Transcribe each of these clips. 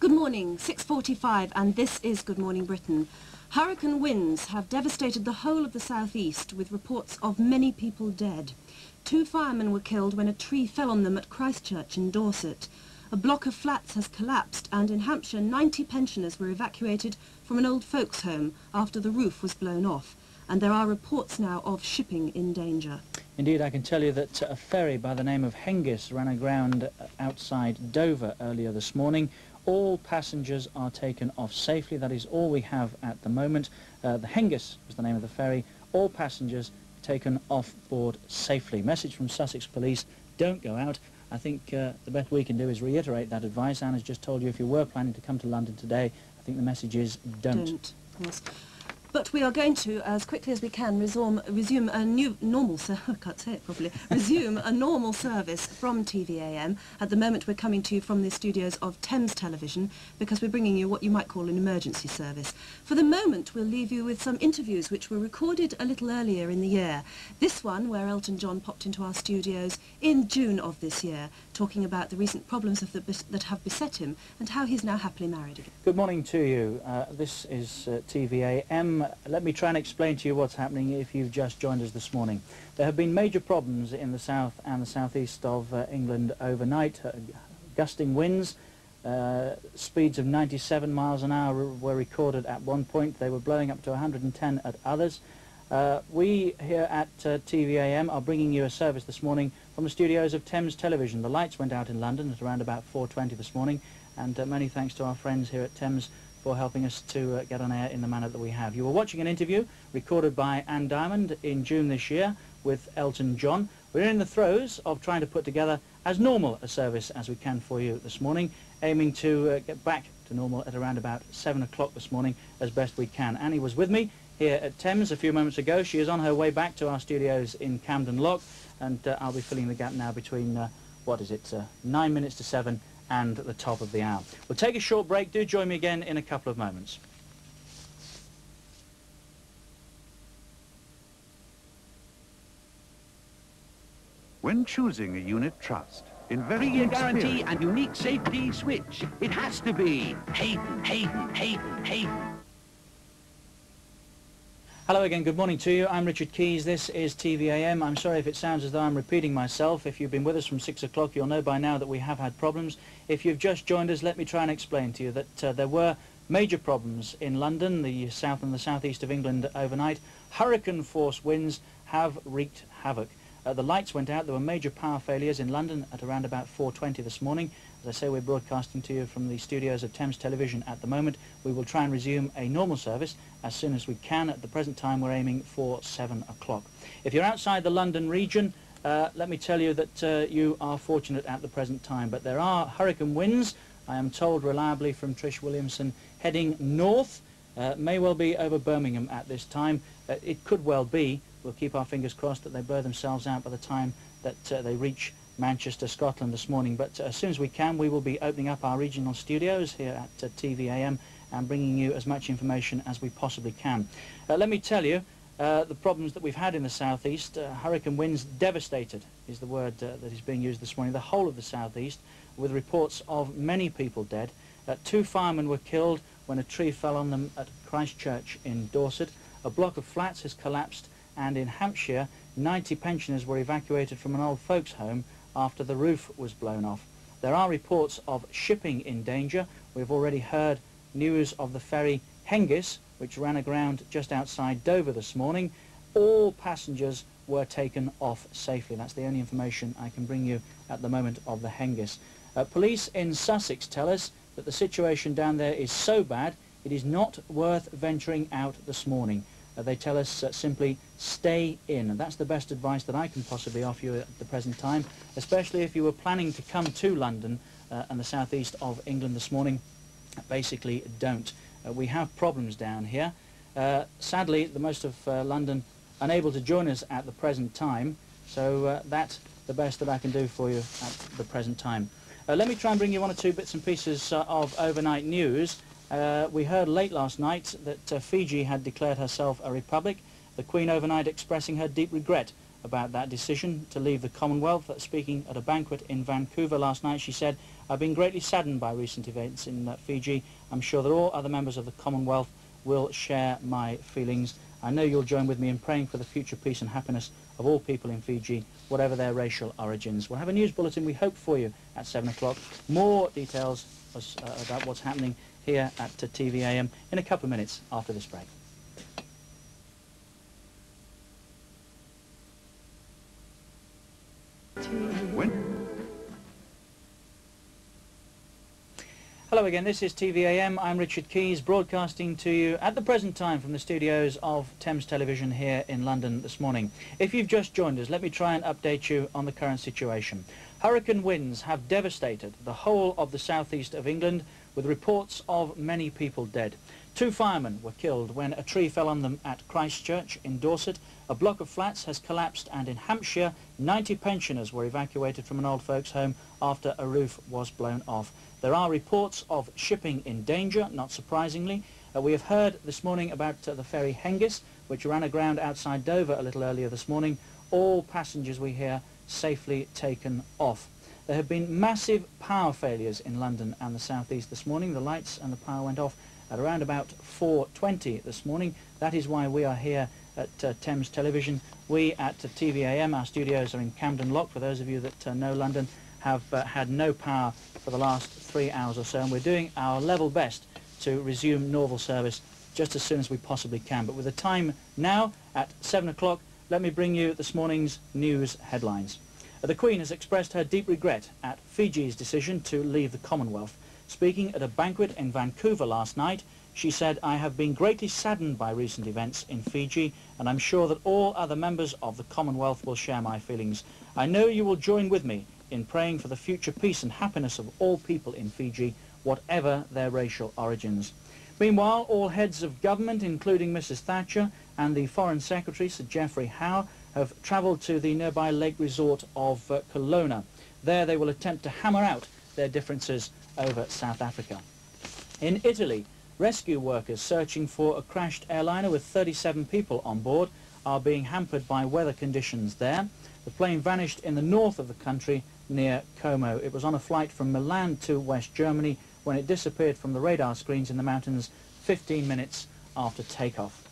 Good morning, 6.45 and this is Good Morning Britain. Hurricane winds have devastated the whole of the southeast with reports of many people dead. Two firemen were killed when a tree fell on them at Christchurch in Dorset. A block of flats has collapsed and in Hampshire 90 pensioners were evacuated from an old folks home after the roof was blown off. And there are reports now of shipping in danger. Indeed, I can tell you that a ferry by the name of Hengist ran aground outside Dover earlier this morning. All passengers are taken off safely. That is all we have at the moment. Uh, the Hengist was the name of the ferry. All passengers taken off board safely. Message from Sussex Police, don't go out. I think uh, the best we can do is reiterate that advice. Anne has just told you if you were planning to come to London today, I think the message is don't. Don't. Yes. But we are going to, as quickly as we can, resume, resume a new normal, I can't say it properly, resume a normal service from TVAM. At the moment we're coming to you from the studios of Thames Television because we're bringing you what you might call an emergency service. For the moment we'll leave you with some interviews which were recorded a little earlier in the year. This one where Elton John popped into our studios in June of this year talking about the recent problems the, that have beset him and how he's now happily married again. Good morning to you. Uh, this is uh, TVAM let me try and explain to you what's happening if you've just joined us this morning. There have been major problems in the south and the southeast of uh, England overnight. Uh, gusting winds, uh, speeds of 97 miles an hour were recorded at one point. They were blowing up to 110 at others. Uh, we here at uh, TVAM are bringing you a service this morning from the studios of Thames Television. The lights went out in London at around about 4.20 this morning and uh, many thanks to our friends here at Thames for helping us to uh, get on air in the manner that we have. You were watching an interview recorded by Anne Diamond in June this year with Elton John. We're in the throes of trying to put together as normal a service as we can for you this morning, aiming to uh, get back to normal at around about 7 o'clock this morning as best we can. Annie was with me here at Thames a few moments ago. She is on her way back to our studios in Camden Lock, and uh, I'll be filling the gap now between, uh, what is it, uh, 9 minutes to 7 and at the top of the hour. We'll take a short break. Do join me again in a couple of moments. When choosing a unit trust, in very guarantee and unique safety switch, it has to be Hayden, Hayden, Hayden, Hayden. Hello again, good morning to you. I'm Richard Keys. This is TVAM. I'm sorry if it sounds as though I'm repeating myself. If you've been with us from 6 o'clock, you'll know by now that we have had problems. If you've just joined us, let me try and explain to you that uh, there were major problems in London, the south and the southeast of England overnight. Hurricane force winds have wreaked havoc. Uh, the lights went out. There were major power failures in London at around about 4.20 this morning. As I say, we're broadcasting to you from the studios of Thames Television at the moment. We will try and resume a normal service as soon as we can. At the present time, we're aiming for 7 o'clock. If you're outside the London region, uh, let me tell you that uh, you are fortunate at the present time. But there are hurricane winds, I am told reliably from Trish Williamson, heading north. Uh, may well be over Birmingham at this time. Uh, it could well be we'll keep our fingers crossed that they burn themselves out by the time that uh, they reach Manchester, Scotland this morning. But uh, as soon as we can, we will be opening up our regional studios here at uh, TVAM and bringing you as much information as we possibly can. Uh, let me tell you, uh, the problems that we've had in the southeast, uh, hurricane winds devastated is the word that is being used this morning, the whole of the southeast, with reports of many people dead. two firemen were killed when a tree fell on them at Christchurch in Dorset. A block of flats has collapsed and in Hampshire, 90 pensioners were evacuated from an old folks' home after the roof was blown off. There are reports of shipping in danger. We've already heard news of the ferry Hengist, which ran aground just outside Dover this morning. All passengers were taken off safely. That's the only information I can bring you at the moment of the Hengist. Uh, police in Sussex tell us that the situation down there is so bad it is not worth venturing out this morning. Uh, they tell us uh, simply stay in. And that's the best advice that I can possibly offer you at the present time, especially if you were planning to come to London uh, and the southeast of England this morning. Basically, don't. Uh, we have problems down here. Uh, sadly, the most of uh, London unable to join us at the present time, so that's the best that I can do for you at the present time. let me try and bring you one or two bits and pieces of overnight news. Uh, we heard late last night that uh, Fiji had declared herself a republic, the Queen overnight expressing her deep regret about that decision to leave the Commonwealth. Speaking at a banquet in Vancouver last night, she said, I've been greatly saddened by recent events in uh, Fiji. I'm sure that all other members of the Commonwealth will share my feelings. I know you'll join with me in praying for the future peace and happiness of all people in Fiji, whatever their racial origins. We'll have a news bulletin we hope for you at 7 o'clock. More details uh, about what's happening here at TVAM in a couple of minutes after this break. When Hello again, this is TVAM. I'm Richard Keys, broadcasting to you at the present time from the studios of Thames Television here in London this morning. If you've just joined us, let me try and update you on the current situation. Hurricane winds have devastated the whole of the southeast of England, with reports of many people dead. Two firemen were killed when a tree fell on them at Christchurch in Dorset. A block of flats has collapsed and in Hampshire, 90 pensioners were evacuated from an old folks home after a roof was blown off. There are reports of shipping in danger, not surprisingly. Uh, we have heard this morning about uh, the ferry Hengist, which ran aground outside Dover a little earlier this morning. All passengers we hear safely taken off. There have been massive power failures in London and the southeast this morning. The lights and the power went off at around about 4.20 this morning. That is why we are here at uh, Thames Television. We at uh, TVAM, our studios are in Camden Lock. For those of you that uh, know London, have uh, had no power for the last three hours or so, and we're doing our level best to resume normal service just as soon as we possibly can. But with the time now at 7 o'clock, let me bring you this morning's news headlines. The Queen has expressed her deep regret at Fiji's decision to leave the Commonwealth. Speaking at a banquet in Vancouver last night, she said, I have been greatly saddened by recent events in Fiji, and I'm sure that all other members of the Commonwealth will share my feelings. I know you will join with me in praying for the future peace and happiness of all people in Fiji, whatever their racial origins. Meanwhile, all heads of government, including Mrs Thatcher and the Foreign Secretary, Sir Geoffrey Howe, have travelled to the nearby lake resort of uh, Kelowna. There they will attempt to hammer out their differences over South Africa. In Italy, rescue workers searching for a crashed airliner with 37 people on board are being hampered by weather conditions there. The plane vanished in the north of the country near Como. It was on a flight from Milan to West Germany when it disappeared from the radar screens in the mountains 15 minutes after takeoff.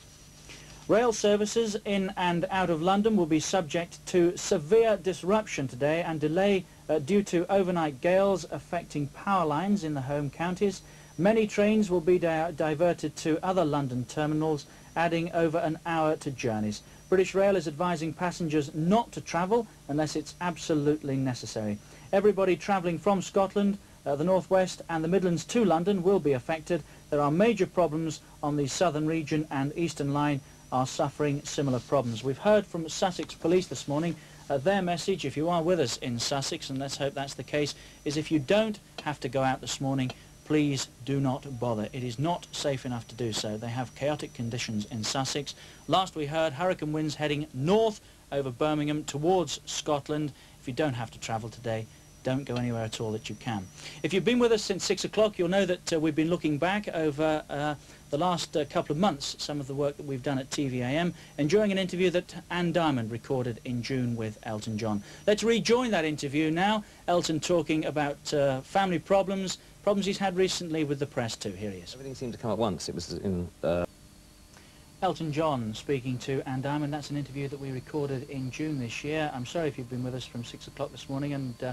Rail services in and out of London will be subject to severe disruption today and delay uh, due to overnight gales affecting power lines in the home counties. Many trains will be di diverted to other London terminals, adding over an hour to journeys. British Rail is advising passengers not to travel unless it's absolutely necessary. Everybody travelling from Scotland, uh, the North West and the Midlands to London will be affected. There are major problems on the southern region and Eastern Line are suffering similar problems. We've heard from Sussex Police this morning. Uh, their message, if you are with us in Sussex, and let's hope that's the case, is if you don't have to go out this morning, please do not bother. It is not safe enough to do so. They have chaotic conditions in Sussex. Last we heard, hurricane winds heading north over Birmingham towards Scotland. If you don't have to travel today, don't go anywhere at all that you can. If you've been with us since 6 o'clock, you'll know that uh, we've been looking back over uh, the last uh, couple of months, some of the work that we've done at TVAM, and during an interview that Anne Diamond recorded in June with Elton John. Let's rejoin that interview now. Elton talking about uh, family problems, problems he's had recently with the press too. Here he is. Everything seemed to come at once. It was in... Uh... Elton John speaking to Anne Diamond. That's an interview that we recorded in June this year. I'm sorry if you've been with us from 6 o'clock this morning and uh,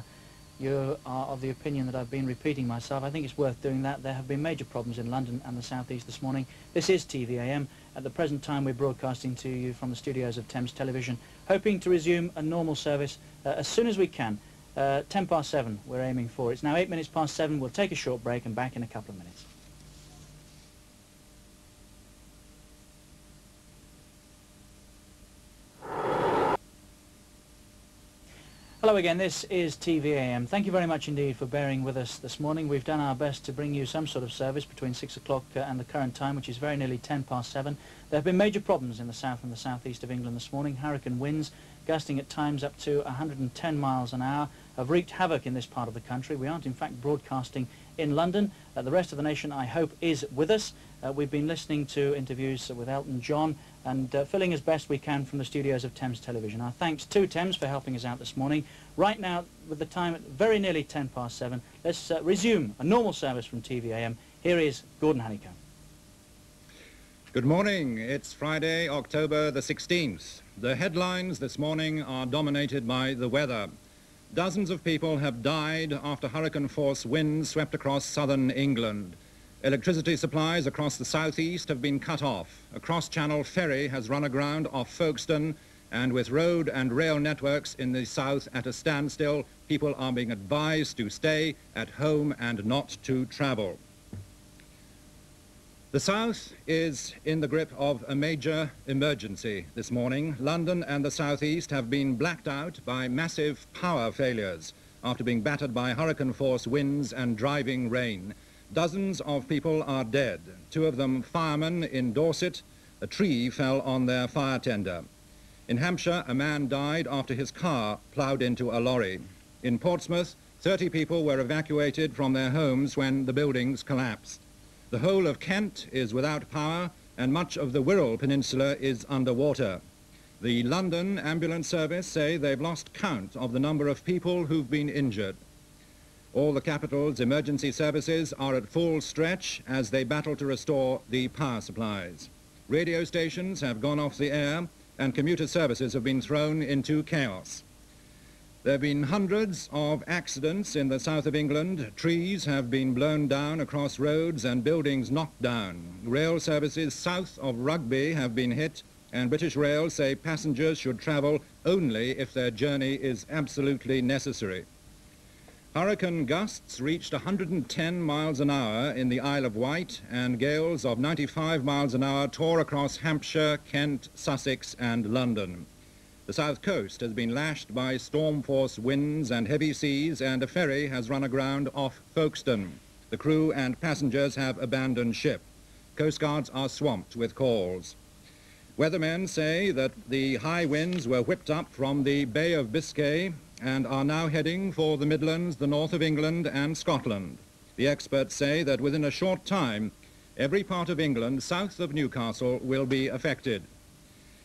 you are of the opinion that I've been repeating myself. I think it's worth doing that. There have been major problems in London and the South East this morning. This is TVAM. At the present time we're broadcasting to you from the studios of Thames Television, hoping to resume a normal service uh, as soon as we can. Uh, 10 past 7 we're aiming for. It's now 8 minutes past 7. We'll take a short break and back in a couple of minutes. Hello again, this is TVAM. Thank you very much indeed for bearing with us this morning. We've done our best to bring you some sort of service between 6 o'clock uh, and the current time, which is very nearly 10 past 7. There have been major problems in the south and the southeast of England this morning. Hurricane winds, gusting at times up to 110 miles an hour, have wreaked havoc in this part of the country. We aren't in fact broadcasting in London. Uh, the rest of the nation, I hope, is with us. Uh, we've been listening to interviews with Elton John, and uh, filling as best we can from the studios of Thames Television. Our thanks to Thames for helping us out this morning. Right now, with the time at very nearly 10 past 7, let's uh, resume a normal service from TVAM. Here is Gordon Honeycombe. Good morning. It's Friday, October the 16th. The headlines this morning are dominated by the weather. Dozens of people have died after hurricane-force winds swept across southern England. Electricity supplies across the southeast have been cut off. A cross-channel ferry has run aground off Folkestone, and with road and rail networks in the south at a standstill, people are being advised to stay at home and not to travel. The south is in the grip of a major emergency this morning. London and the southeast have been blacked out by massive power failures after being battered by hurricane-force winds and driving rain. Dozens of people are dead, two of them firemen in Dorset. A tree fell on their fire tender. In Hampshire, a man died after his car ploughed into a lorry. In Portsmouth, 30 people were evacuated from their homes when the buildings collapsed. The whole of Kent is without power and much of the Wirral Peninsula is underwater. The London Ambulance Service say they've lost count of the number of people who've been injured. All the capital's emergency services are at full stretch as they battle to restore the power supplies. Radio stations have gone off the air and commuter services have been thrown into chaos. There have been hundreds of accidents in the south of England. Trees have been blown down across roads and buildings knocked down. Rail services south of Rugby have been hit and British Rail say passengers should travel only if their journey is absolutely necessary. Hurricane gusts reached 110 miles an hour in the Isle of Wight and gales of 95 miles an hour tore across Hampshire, Kent, Sussex and London. The south coast has been lashed by storm-force winds and heavy seas and a ferry has run aground off Folkestone. The crew and passengers have abandoned ship. Coastguards are swamped with calls. Weathermen say that the high winds were whipped up from the Bay of Biscay and are now heading for the Midlands, the north of England and Scotland. The experts say that within a short time, every part of England south of Newcastle will be affected.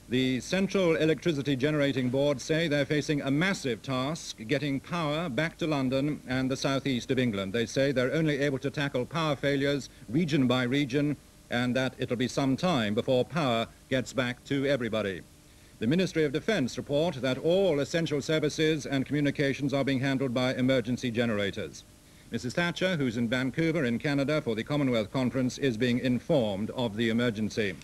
The Central Electricity Generating Board say they're facing a massive task getting power back to London and the southeast of England. They say they're only able to tackle power failures region by region and that it'll be some time before power gets back to everybody. The Ministry of Defence report that all essential services and communications are being handled by emergency generators. Mrs. Thatcher, who's in Vancouver in Canada for the Commonwealth Conference, is being informed of the emergency.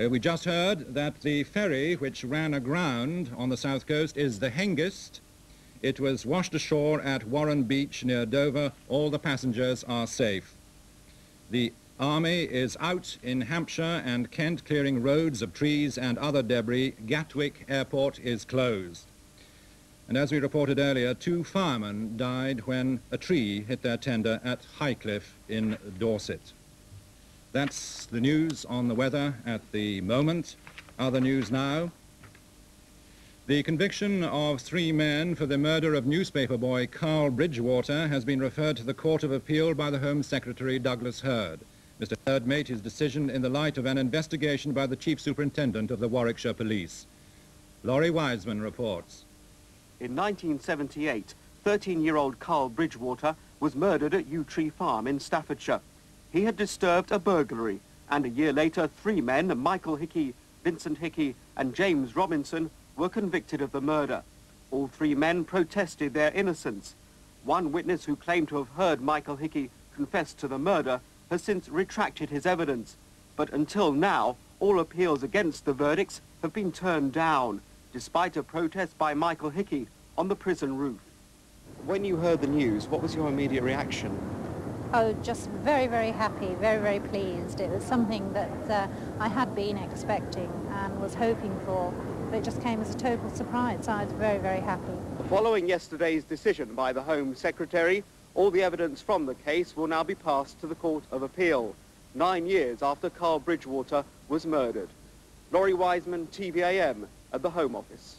Uh, we just heard that the ferry which ran aground on the south coast is the Hengist. It was washed ashore at Warren Beach near Dover. All the passengers are safe. The Army is out in Hampshire and Kent clearing roads of trees and other debris. Gatwick Airport is closed. And as we reported earlier, two firemen died when a tree hit their tender at Highcliffe in Dorset. That's the news on the weather at the moment. Other news now. The conviction of three men for the murder of newspaper boy Carl Bridgewater has been referred to the Court of Appeal by the Home Secretary Douglas Hurd. Mr. Hurd made his decision in the light of an investigation by the Chief Superintendent of the Warwickshire Police. Laurie Wiseman reports. In 1978, 13-year-old Carl Bridgewater was murdered at Yew Tree Farm in Staffordshire. He had disturbed a burglary, and a year later, three men, Michael Hickey, Vincent Hickey, and James Robinson, were convicted of the murder. All three men protested their innocence. One witness who claimed to have heard Michael Hickey confess to the murder has since retracted his evidence. But until now, all appeals against the verdicts have been turned down, despite a protest by Michael Hickey on the prison roof. When you heard the news, what was your immediate reaction? Oh, just very, very happy, very, very pleased. It was something that uh, I had been expecting and was hoping for, but it just came as a total surprise. So I was very, very happy. Following yesterday's decision by the Home Secretary, all the evidence from the case will now be passed to the Court of Appeal, nine years after Carl Bridgewater was murdered. Laurie Wiseman, TVAM, at the Home Office.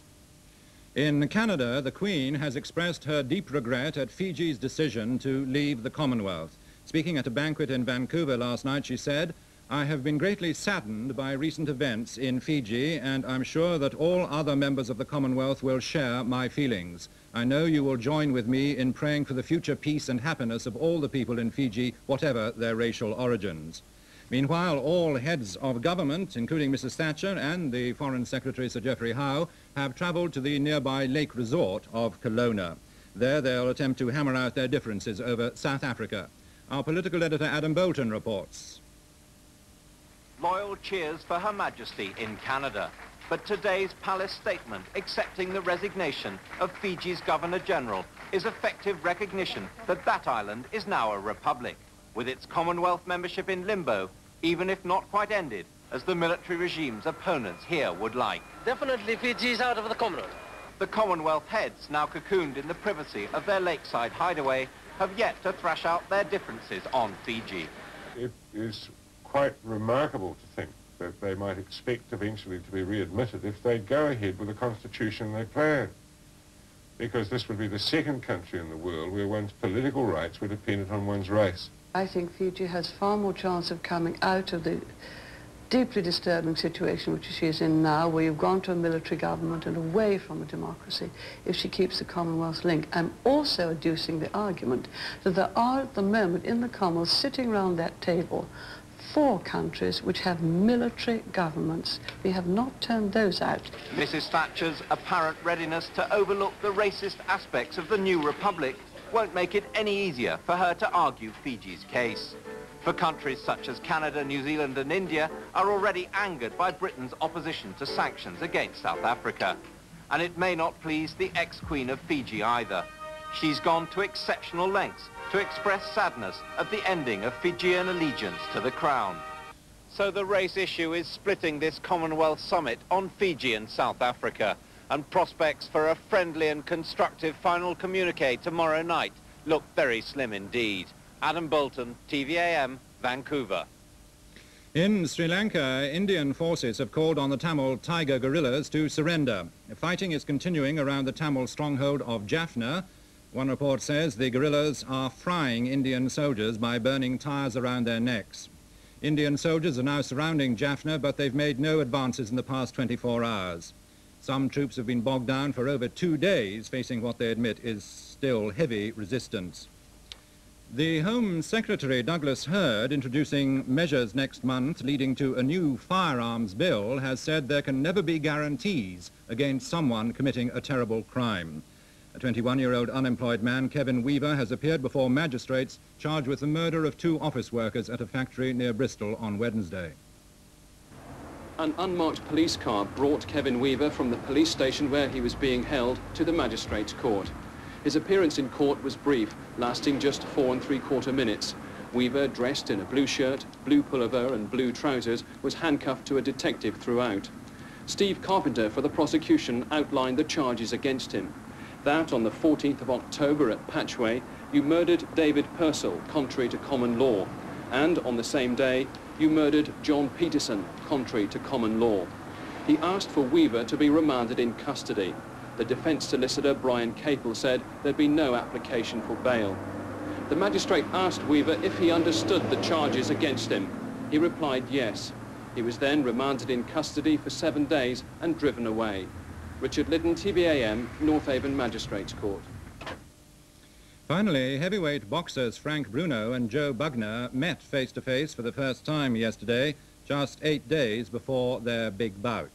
In Canada, the Queen has expressed her deep regret at Fiji's decision to leave the Commonwealth. Speaking at a banquet in Vancouver last night, she said, I have been greatly saddened by recent events in Fiji, and I'm sure that all other members of the Commonwealth will share my feelings. I know you will join with me in praying for the future peace and happiness of all the people in Fiji, whatever their racial origins. Meanwhile, all heads of government, including Mrs. Thatcher and the Foreign Secretary Sir Geoffrey Howe, have travelled to the nearby lake resort of Kelowna. There they'll attempt to hammer out their differences over South Africa. Our political editor Adam Boulton reports. Loyal cheers for Her Majesty in Canada. But today's palace statement accepting the resignation of Fiji's Governor-General is effective recognition that that island is now a republic, with its Commonwealth membership in limbo, even if not quite ended, as the military regime's opponents here would like. Definitely Fiji's out of the Commonwealth. The Commonwealth heads, now cocooned in the privacy of their lakeside hideaway, have yet to thrash out their differences on Fiji. It is quite remarkable to think that they might expect eventually to be readmitted if they go ahead with the constitution they plan. Because this would be the second country in the world where one's political rights were dependent on one's race. I think Fiji has far more chance of coming out of the deeply disturbing situation which she is in now, where you've gone to a military government and away from a democracy, if she keeps the Commonwealth link. I'm also adducing the argument that there are at the moment in the Commonwealth sitting around that table four countries which have military governments. We have not turned those out. Mrs Thatcher's apparent readiness to overlook the racist aspects of the new republic won't make it any easier for her to argue Fiji's case. For countries such as Canada, New Zealand and India are already angered by Britain's opposition to sanctions against South Africa. And it may not please the ex-Queen of Fiji either. She's gone to exceptional lengths to express sadness at the ending of Fijian allegiance to the Crown. So the race issue is splitting this Commonwealth summit on Fiji and South Africa, and prospects for a friendly and constructive final communique tomorrow night look very slim indeed. Adam Boulton, TVAM, Vancouver. In Sri Lanka, Indian forces have called on the Tamil Tiger guerrillas to surrender. Fighting is continuing around the Tamil stronghold of Jaffna, one report says the guerrillas are frying Indian soldiers by burning tyres around their necks. Indian soldiers are now surrounding Jaffna, but they've made no advances in the past 24 hours. Some troops have been bogged down for over two days, facing what they admit is still heavy resistance. The Home Secretary, Douglas Hurd, introducing measures next month leading to a new firearms bill, has said there can never be guarantees against someone committing a terrible crime. A 21-year-old unemployed man, Kevin Weaver, has appeared before magistrates charged with the murder of two office workers at a factory near Bristol on Wednesday. An unmarked police car brought Kevin Weaver from the police station where he was being held to the magistrate's court. His appearance in court was brief, lasting just four and three-quarter minutes. Weaver, dressed in a blue shirt, blue pullover and blue trousers, was handcuffed to a detective throughout. Steve Carpenter for the prosecution outlined the charges against him that on the 14th of October at Patchway, you murdered David Purcell, contrary to common law. And on the same day, you murdered John Peterson, contrary to common law. He asked for Weaver to be remanded in custody. The defence solicitor, Brian Capel, said there'd be no application for bail. The magistrate asked Weaver if he understood the charges against him. He replied yes. He was then remanded in custody for seven days and driven away. Richard Liddon, TVAM, North Avon Magistrates Court. Finally, heavyweight boxers Frank Bruno and Joe Bugner met face-to-face -face for the first time yesterday, just eight days before their big bout.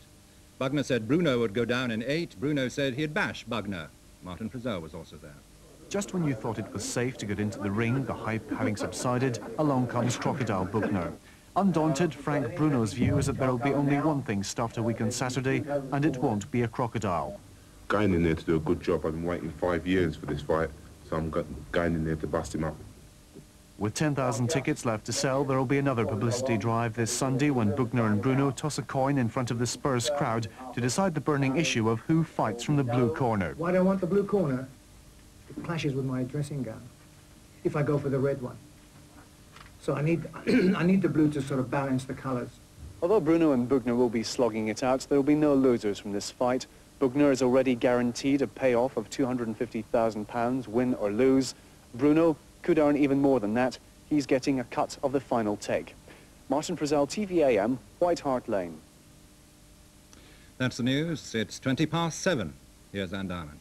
Bugner said Bruno would go down in eight. Bruno said he'd bash Bugner. Martin Frizell was also there. Just when you thought it was safe to get into the ring, the hype having subsided, along comes Crocodile Bugner. Undaunted, Frank Bruno's view is that there'll be only one thing stuffed a week on Saturday, and it won't be a crocodile. Going in there to do a good job. I've been waiting five years for this fight, so I'm going in there to bust him up. With 10,000 tickets left to sell, there will be another publicity drive this Sunday when Bugner and Bruno toss a coin in front of the Spurs crowd to decide the burning issue of who fights from the blue corner. Why do I want the blue corner? It clashes with my dressing gown if I go for the red one. So I need, I need the blue to sort of balance the colours. Although Bruno and Bugner will be slogging it out, there will be no losers from this fight. Bugner is already guaranteed a payoff of £250,000, win or lose. Bruno could earn even more than that. He's getting a cut of the final take. Martin Frizell, TVAM, White Hart Lane. That's the news. It's 20 past seven. Here's Anne Diamond.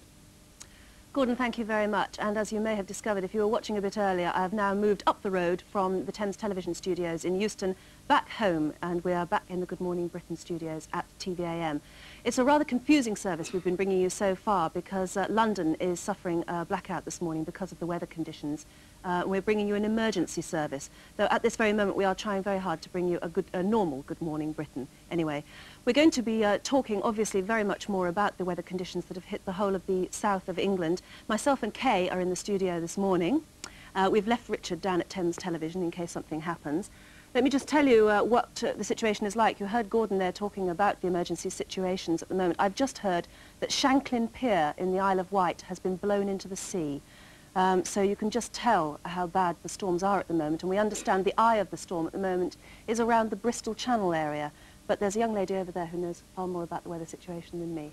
Gordon, thank you very much. And as you may have discovered, if you were watching a bit earlier, I have now moved up the road from the Thames Television Studios in Euston back home, and we are back in the Good Morning Britain studios at TVAM. It's a rather confusing service we've been bringing you so far because uh, London is suffering a blackout this morning because of the weather conditions. Uh, we're bringing you an emergency service, though at this very moment we are trying very hard to bring you a, good, a normal Good Morning Britain. Anyway, we're going to be uh, talking obviously very much more about the weather conditions that have hit the whole of the south of England. Myself and Kay are in the studio this morning. Uh, we've left Richard down at Thames Television in case something happens. Let me just tell you uh, what uh, the situation is like. You heard Gordon there talking about the emergency situations at the moment. I've just heard that Shanklin Pier in the Isle of Wight has been blown into the sea. Um, so you can just tell how bad the storms are at the moment. And we understand the eye of the storm at the moment is around the Bristol Channel area. But there's a young lady over there who knows far more about the weather situation than me.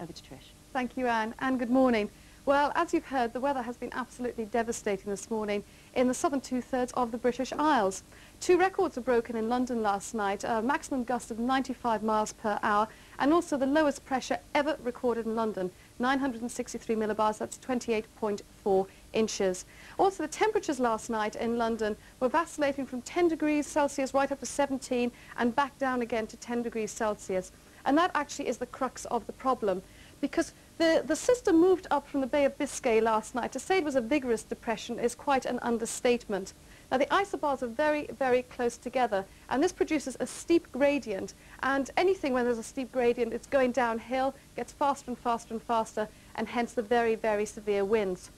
Over to Trish. Thank you, Anne, and good morning. Well, as you've heard, the weather has been absolutely devastating this morning in the southern two-thirds of the British Isles. Two records were broken in London last night, a maximum gust of 95 miles per hour, and also the lowest pressure ever recorded in London, 963 millibars, that's 28.4 inches. Also, the temperatures last night in London were vacillating from 10 degrees Celsius right up to 17 and back down again to 10 degrees Celsius. And that actually is the crux of the problem because the, the system moved up from the Bay of Biscay last night. To say it was a vigorous depression is quite an understatement. Now the isobars are very, very close together and this produces a steep gradient and anything when there's a steep gradient it's going downhill, gets faster and faster and faster and hence the very, very severe winds.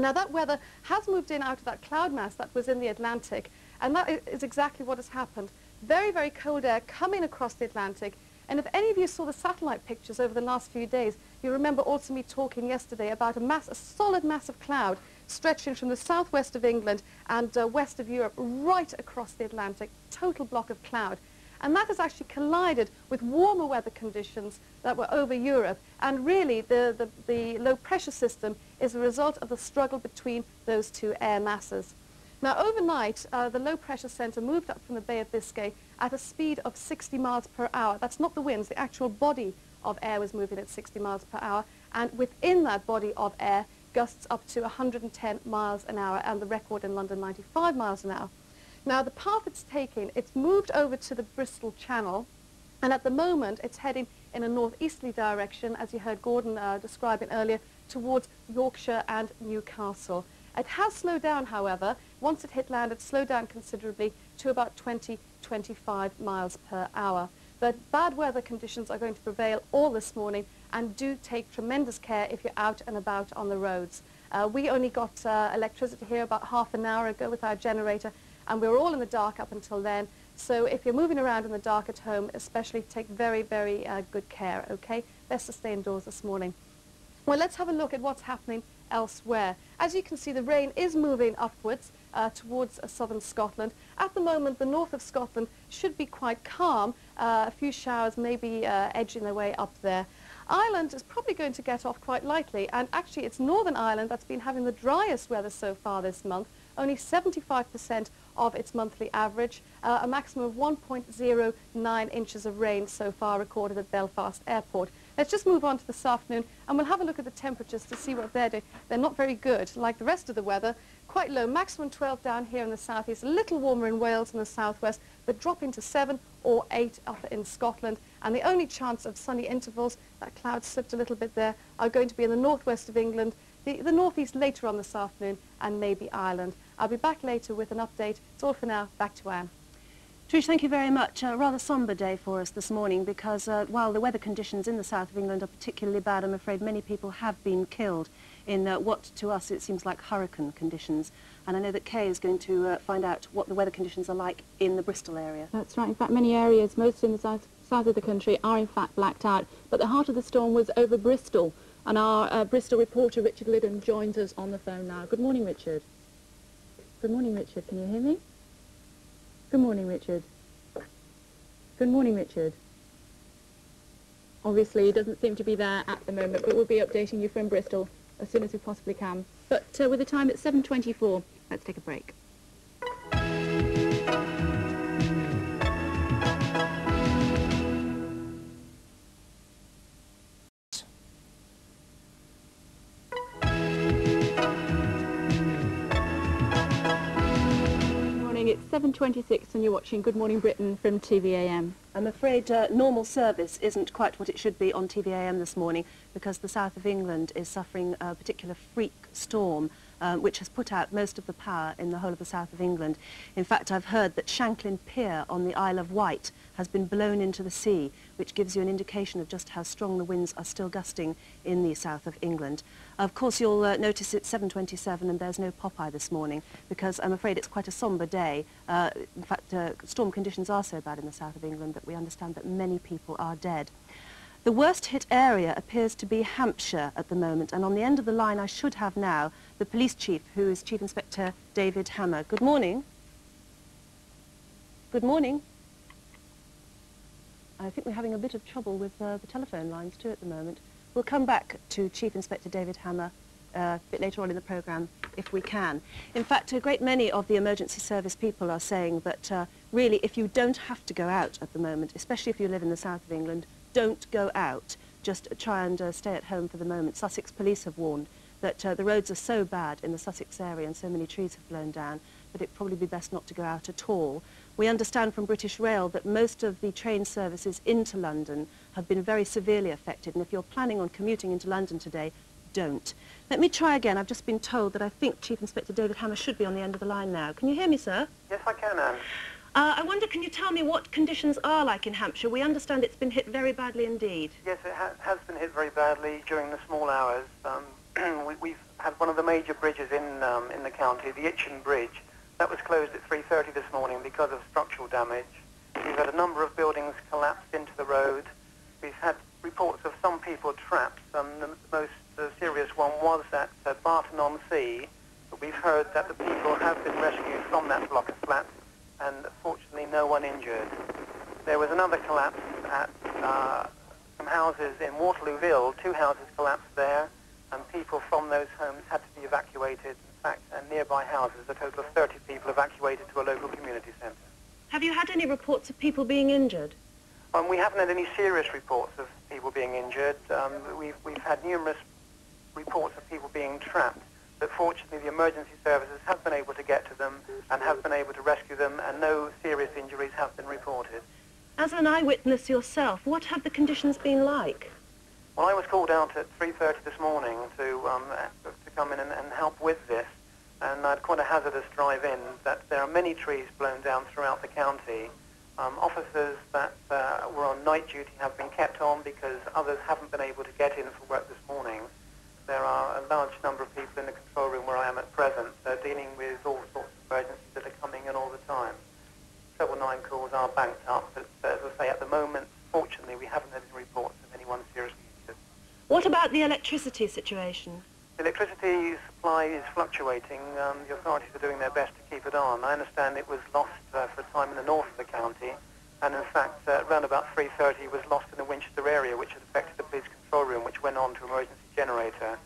Now that weather has moved in out of that cloud mass that was in the Atlantic and that is exactly what has happened. Very, very cold air coming across the Atlantic and if any of you saw the satellite pictures over the last few days, you remember also me talking yesterday about a mass, a solid mass of cloud stretching from the southwest of England and uh, west of Europe right across the Atlantic, total block of cloud. And that has actually collided with warmer weather conditions that were over Europe. And really, the, the, the low pressure system is a result of the struggle between those two air masses. Now, overnight, uh, the low pressure center moved up from the Bay of Biscay at a speed of 60 miles per hour. That's not the winds. The actual body of air was moving at 60 miles per hour. And within that body of air, gusts up to 110 miles an hour, and the record in London, 95 miles an hour. Now, the path it's taking, it's moved over to the Bristol Channel, and at the moment, it's heading in a northeasterly direction, as you heard Gordon uh, describing earlier, towards Yorkshire and Newcastle. It has slowed down, however. Once it hit land, it slowed down considerably to about 20, 25 miles per hour. But bad weather conditions are going to prevail all this morning, and do take tremendous care if you're out and about on the roads. Uh, we only got uh, electricity here about half an hour ago with our generator, and we were all in the dark up until then. So if you're moving around in the dark at home, especially take very, very uh, good care, okay? Best to stay indoors this morning. Well, let's have a look at what's happening elsewhere. As you can see, the rain is moving upwards uh, towards uh, southern Scotland. At the moment, the north of Scotland should be quite calm. Uh, a few showers may be uh, edging their way up there. Ireland is probably going to get off quite lightly, and actually it's Northern Ireland that's been having the driest weather so far this month, only 75% of its monthly average, uh, a maximum of 1.09 inches of rain so far recorded at Belfast Airport. Let's just move on to this afternoon and we'll have a look at the temperatures to see what they're doing. They're not very good, like the rest of the weather. Quite low, maximum 12 down here in the southeast, a little warmer in Wales and the southwest, but dropping to 7 or 8 up in Scotland. And the only chance of sunny intervals, that cloud slipped a little bit there, are going to be in the northwest of England, the, the northeast later on this afternoon, and maybe Ireland. I'll be back later with an update. It's all for now. Back to Anne. Trish, thank you very much. A rather sombre day for us this morning because uh, while the weather conditions in the south of England are particularly bad, I'm afraid many people have been killed in uh, what to us it seems like hurricane conditions. And I know that Kay is going to uh, find out what the weather conditions are like in the Bristol area. That's right. In fact, many areas, most in the south, south of the country, are in fact blacked out. But the heart of the storm was over Bristol. And our uh, Bristol reporter, Richard Liddon, joins us on the phone now. Good morning, Richard. Good morning, Richard. Can you hear me? Good morning, Richard. Good morning, Richard. Obviously, he doesn't seem to be there at the moment, but we'll be updating you from Bristol as soon as we possibly can. But uh, with the time at 7.24, let's take a break. It's 7.26 and you're watching Good Morning Britain from TVAM. I'm afraid uh, normal service isn't quite what it should be on TVAM this morning because the south of England is suffering a particular freak storm um, which has put out most of the power in the whole of the south of England. In fact, I've heard that Shanklin Pier on the Isle of Wight has been blown into the sea, which gives you an indication of just how strong the winds are still gusting in the south of England. Of course, you'll uh, notice it's 7.27 and there's no Popeye this morning because I'm afraid it's quite a sombre day. Uh, in fact, uh, storm conditions are so bad in the south of England that we understand that many people are dead. The worst hit area appears to be Hampshire at the moment, and on the end of the line I should have now the police chief, who is Chief Inspector David Hammer. Good morning. Good morning. I think we're having a bit of trouble with uh, the telephone lines too at the moment. We'll come back to Chief Inspector David Hammer uh, a bit later on in the programme if we can. In fact, a great many of the emergency service people are saying that uh, really if you don't have to go out at the moment, especially if you live in the south of England, don't go out. Just try and uh, stay at home for the moment. Sussex police have warned that uh, the roads are so bad in the Sussex area and so many trees have blown down that it'd probably be best not to go out at all. We understand from British Rail that most of the train services into London have been very severely affected, and if you're planning on commuting into London today, don't. Let me try again. I've just been told that I think Chief Inspector David Hammer should be on the end of the line now. Can you hear me, sir? Yes, I can, Anne. Uh, I wonder, can you tell me what conditions are like in Hampshire? We understand it's been hit very badly indeed. Yes, it ha has been hit very badly during the small hours. Um, we, have had one of the major bridges in um, in the county, the Itchen Bridge, that was closed at 3.30 this morning because of structural damage. We've had a number of buildings collapse into the road. We've had reports of some people trapped. Um, the most serious one was at uh, Barton-on-Sea. We've heard that the people have been rescued from that block of flats and fortunately no one injured. There was another collapse at uh, some houses in Waterlooville. Two houses collapsed there and people from those homes had to be evacuated. In fact, uh, nearby houses, a total of 30 people evacuated to a local community centre. Have you had any reports of people being injured? Um, we haven't had any serious reports of people being injured. Um, we've, we've had numerous reports of people being trapped, but fortunately the emergency services have been able to get to them and have been able to rescue them, and no serious injuries have been reported. As an eyewitness yourself, what have the conditions been like? Well, I was called out at 3.30 this morning to, um, to come in and, and help with this, and I had quite a hazardous drive in that there are many trees blown down throughout the county. Um, officers that uh, were on night duty have been kept on because others haven't been able to get in for work this morning. There are a large number of people in the control room where I am at present uh, dealing with all sorts of emergencies that are coming in all the time. Treble nine calls are banked up, but uh, as I say, at the moment, fortunately, we haven't had any reports of anyone seriously injured. what about the electricity situation? The electricity supply is fluctuating. Um, the authorities are doing their best to keep it on. I understand it was lost uh, for a time in the north of the county, and in fact, uh, around about 3.30 it was lost in the Winchester area, which had affected the police control room, which went on to emergency generator.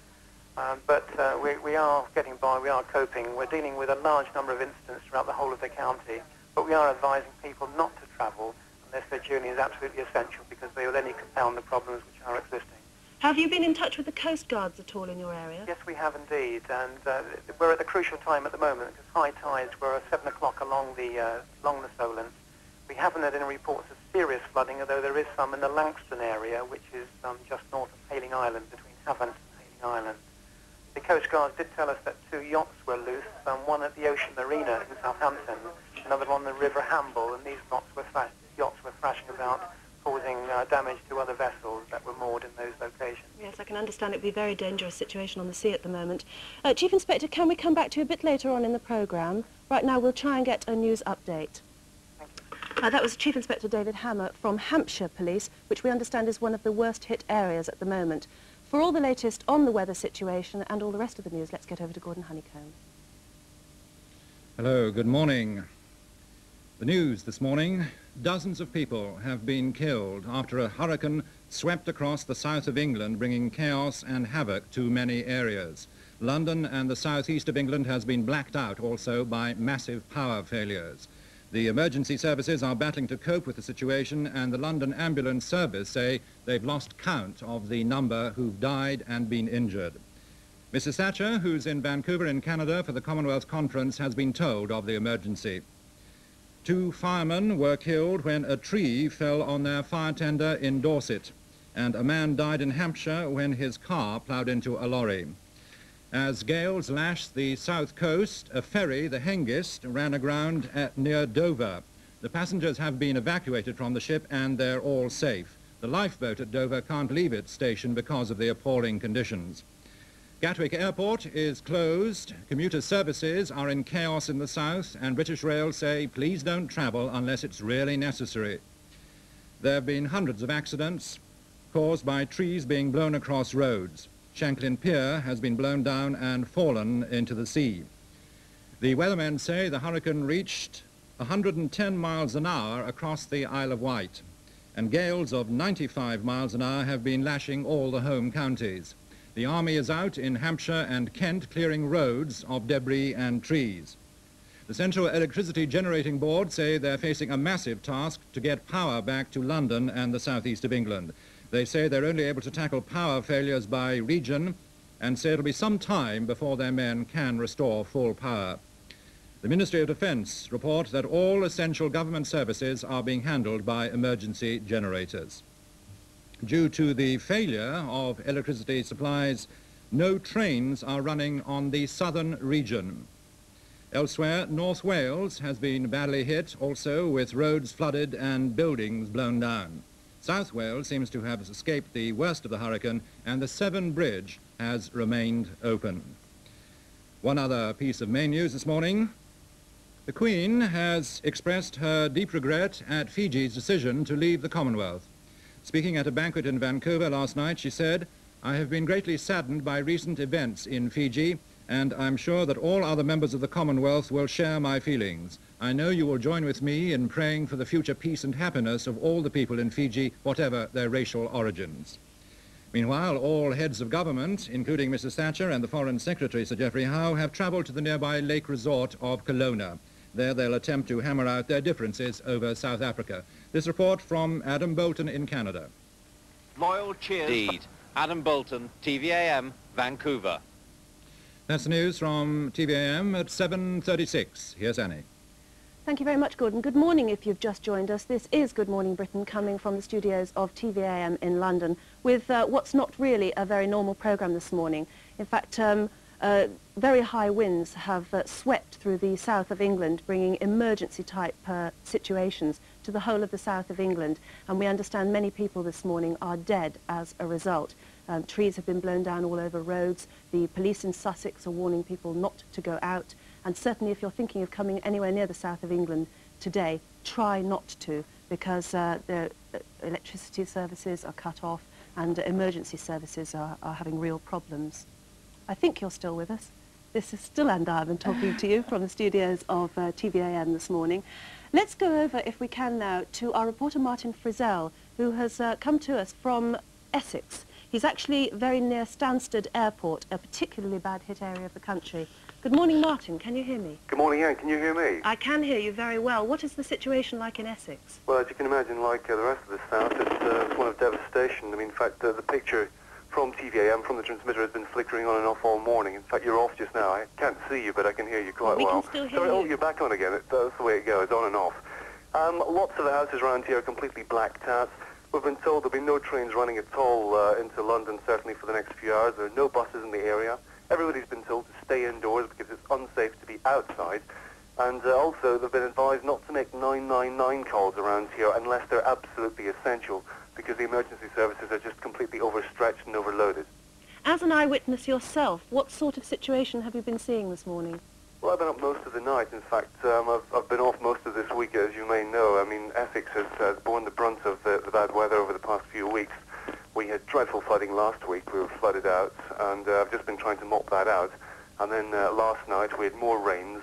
Um, but uh, we, we are getting by, we are coping. We're dealing with a large number of incidents throughout the whole of the county, but we are advising people not to travel unless their journey is absolutely essential because they will only compound the problems which are existing. Have you been in touch with the Coast Guards at all in your area? Yes, we have indeed, and uh, we're at the crucial time at the moment because high tides were at 7 o'clock along the, uh, along the Solent. We haven't had any reports of serious flooding, although there is some in the Langstone area, which is um, just north of Hayling Island, between Havant and Hayling Island. The Coast Guards did tell us that two yachts were loose, um, one at the Ocean Marina in Southampton, another on the River Hamble, and these yachts were, yachts were thrashing about causing uh, damage to other vessels that were moored in those locations. Yes, I can understand it would be a very dangerous situation on the sea at the moment. Uh, Chief Inspector, can we come back to you a bit later on in the programme? Right now we'll try and get a news update. Uh, that was Chief Inspector David Hammer from Hampshire Police, which we understand is one of the worst hit areas at the moment. For all the latest on the weather situation and all the rest of the news, let's get over to Gordon Honeycombe. Hello, good morning. The news this morning, dozens of people have been killed after a hurricane swept across the south of England, bringing chaos and havoc to many areas. London and the southeast of England has been blacked out also by massive power failures. The emergency services are battling to cope with the situation and the London Ambulance Service say they've lost count of the number who've died and been injured. Mrs. Thatcher, who's in Vancouver in Canada for the Commonwealth Conference, has been told of the emergency. Two firemen were killed when a tree fell on their fire tender in Dorset, and a man died in Hampshire when his car ploughed into a lorry. As gales lashed the south coast, a ferry, the Hengist, ran aground at near Dover. The passengers have been evacuated from the ship and they're all safe. The lifeboat at Dover can't leave its station because of the appalling conditions. Gatwick Airport is closed, commuter services are in chaos in the south, and British Rail say please don't travel unless it's really necessary. There have been hundreds of accidents caused by trees being blown across roads. Shanklin Pier has been blown down and fallen into the sea. The weathermen say the hurricane reached 110 miles an hour across the Isle of Wight, and gales of 95 miles an hour have been lashing all the home counties. The army is out in Hampshire and Kent clearing roads of debris and trees. The Central Electricity Generating Board say they're facing a massive task to get power back to London and the southeast of England. They say they're only able to tackle power failures by region and say it'll be some time before their men can restore full power. The Ministry of Defence report that all essential government services are being handled by emergency generators. Due to the failure of electricity supplies, no trains are running on the southern region. Elsewhere, North Wales has been badly hit also with roads flooded and buildings blown down. South Wales seems to have escaped the worst of the hurricane and the Severn Bridge has remained open. One other piece of main news this morning. The Queen has expressed her deep regret at Fiji's decision to leave the Commonwealth. Speaking at a banquet in Vancouver last night, she said, I have been greatly saddened by recent events in Fiji, and I'm sure that all other members of the Commonwealth will share my feelings. I know you will join with me in praying for the future peace and happiness of all the people in Fiji, whatever their racial origins. Meanwhile, all heads of government, including Mrs. Thatcher and the Foreign Secretary, Sir Geoffrey Howe, have travelled to the nearby lake resort of Kelowna. There they'll attempt to hammer out their differences over South Africa. This report from Adam Boulton in Canada. Loyal cheers. Indeed. Adam Boulton, TVAM, Vancouver. That's the news from TVAM at 7.36. Here's Annie. Thank you very much, Gordon. Good morning if you've just joined us. This is Good Morning Britain coming from the studios of TVAM in London with uh, what's not really a very normal programme this morning. In fact, um, uh, very high winds have uh, swept through the south of England, bringing emergency-type uh, situations to the whole of the south of England. And we understand many people this morning are dead as a result. Um, trees have been blown down all over roads. The police in Sussex are warning people not to go out. And certainly if you're thinking of coming anywhere near the south of England today, try not to because uh, the uh, electricity services are cut off and emergency services are, are having real problems. I think you're still with us. This is still Anne Diamond talking to you from the studios of uh, TVAM this morning. Let's go over, if we can now, to our reporter Martin Frizell, who has uh, come to us from Essex. He's actually very near Stansted Airport, a particularly bad hit area of the country. Good morning, Martin. Can you hear me? Good morning, Anne. Can you hear me? I can hear you very well. What is the situation like in Essex? Well, as you can imagine, like uh, the rest of the south, it's, uh, it's one of devastation. I mean, in fact, uh, the picture from TVAM, from the transmitter, has been flickering on and off all morning. In fact, you're off just now. I can't see you, but I can hear you quite we well. can still hear Sorry, you. oh, you're back on again. It, that's the way it goes, on and off. Um, lots of the houses around here are completely blacked out. We've been told there'll be no trains running at all uh, into London, certainly for the next few hours. There are no buses in the area. Everybody's been told to stay indoors because it's unsafe to be outside. And uh, also, they've been advised not to make 999 calls around here unless they're absolutely essential because the emergency services are just completely overstretched and overloaded. As an eyewitness yourself, what sort of situation have you been seeing this morning? Well, I've been up most of the night. In fact, um, I've, I've been off most of this week, as you may know. I mean, Essex has, has borne the brunt of the, the bad weather over the past few weeks. We had dreadful flooding last week. We were flooded out, and uh, I've just been trying to mop that out. And then uh, last night we had more rains,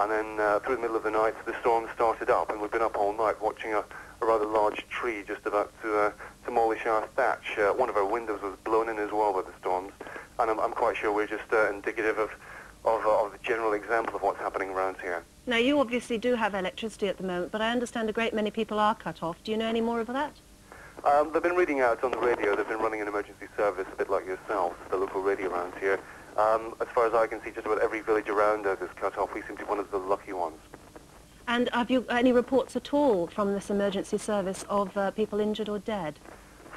and then uh, through the middle of the night the storm started up, and we've been up all night watching a, a rather large tree just about to uh, demolish our thatch. Uh, one of our windows was blown in as well by the storms, and I'm, I'm quite sure we're just uh, indicative of, of, uh, of the general example of what's happening around here. Now, you obviously do have electricity at the moment, but I understand a great many people are cut off. Do you know any more of that? Um, they've been reading out on the radio. They've been running an emergency service, a bit like yourselves, the local radio around here. Um, as far as I can see, just about every village around us is cut off. We seem to be one of the lucky ones. And have you any reports at all from this emergency service of uh, people injured or dead?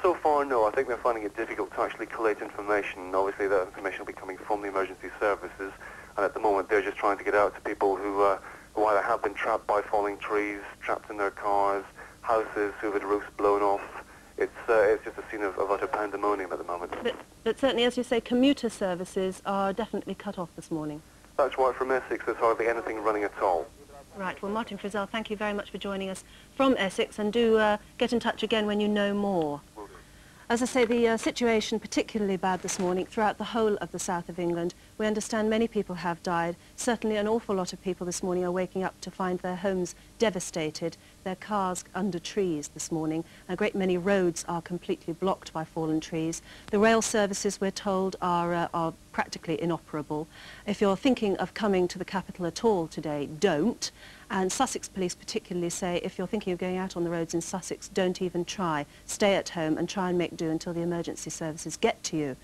So far, no. I think they're finding it difficult to actually collate information. Obviously, that information will be coming from the emergency services, and at the moment, they're just trying to get out to people who, uh, who either have been trapped by falling trees, trapped in their cars, houses who've had roofs blown off. It's, uh, it's just a scene of, of utter pandemonium at the moment. But, but certainly, as you say, commuter services are definitely cut off this morning. That's right. From Essex, there's hardly anything running at all. Right, well, Martin Frizell, thank you very much for joining us from Essex, and do uh, get in touch again when you know more. As I say, the uh, situation particularly bad this morning throughout the whole of the south of England. We understand many people have died. Certainly an awful lot of people this morning are waking up to find their homes devastated, their cars under trees this morning. A great many roads are completely blocked by fallen trees. The rail services, we're told, are, uh, are practically inoperable. If you're thinking of coming to the capital at all today, don't. And Sussex Police particularly say if you're thinking of going out on the roads in Sussex, don't even try. Stay at home and try and make do until the emergency services get to you.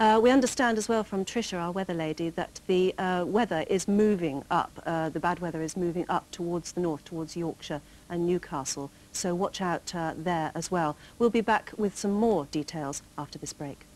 Uh, we understand as well from Tricia, our weather lady, that the uh, weather is moving up, uh, the bad weather is moving up towards the north, towards Yorkshire and Newcastle. So watch out uh, there as well. We'll be back with some more details after this break.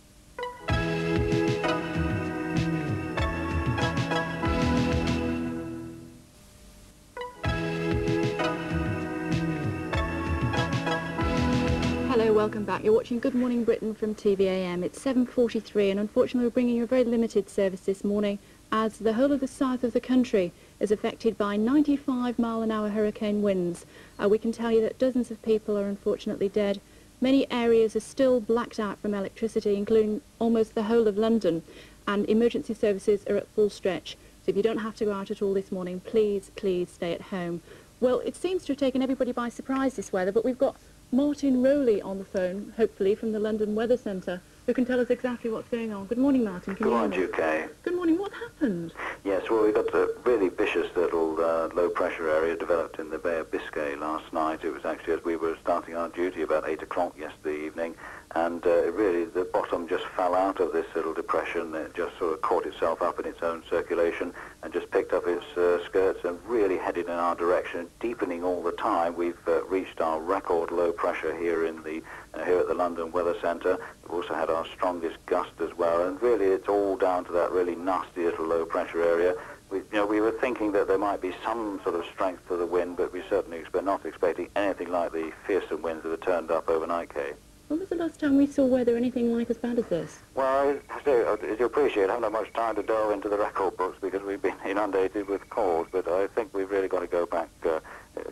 Welcome back. You're watching Good Morning Britain from TVAM. It's 7.43 and unfortunately we're bringing you a very limited service this morning as the whole of the south of the country is affected by 95 mile an hour hurricane winds. Uh, we can tell you that dozens of people are unfortunately dead. Many areas are still blacked out from electricity, including almost the whole of London, and emergency services are at full stretch. So if you don't have to go out at all this morning, please, please stay at home. Well, it seems to have taken everybody by surprise, this weather, but we've got Martin Rowley on the phone, hopefully, from the London Weather Centre, who can tell us exactly what's going on. Good morning, Martin. Can Good morning? Kay. Good morning. What happened? Yes, well, we got a really vicious little uh, low-pressure area developed in the Bay of Biscay last night. It was actually as we were starting our duty about 8 o'clock yesterday evening, and uh, really, the bottom just fell out of this little depression. It just sort of caught itself up in its own circulation and just picked up its uh, skirts and really headed in our direction, deepening all the time. We've uh, reached our record low pressure here in the uh, here at the London Weather Centre. We've also had our strongest gust as well, and really it's all down to that really nasty little low pressure area. We, you know, we were thinking that there might be some sort of strength to the wind, but we certainly expect not expecting anything like the fearsome winds that have turned up overnight, Kate. When was the last time we saw weather anything like as bad as this? Well, I say, uh, as you appreciate, I haven't had much time to delve into the record books because we've been inundated with calls, but I think we've really got to go back, uh,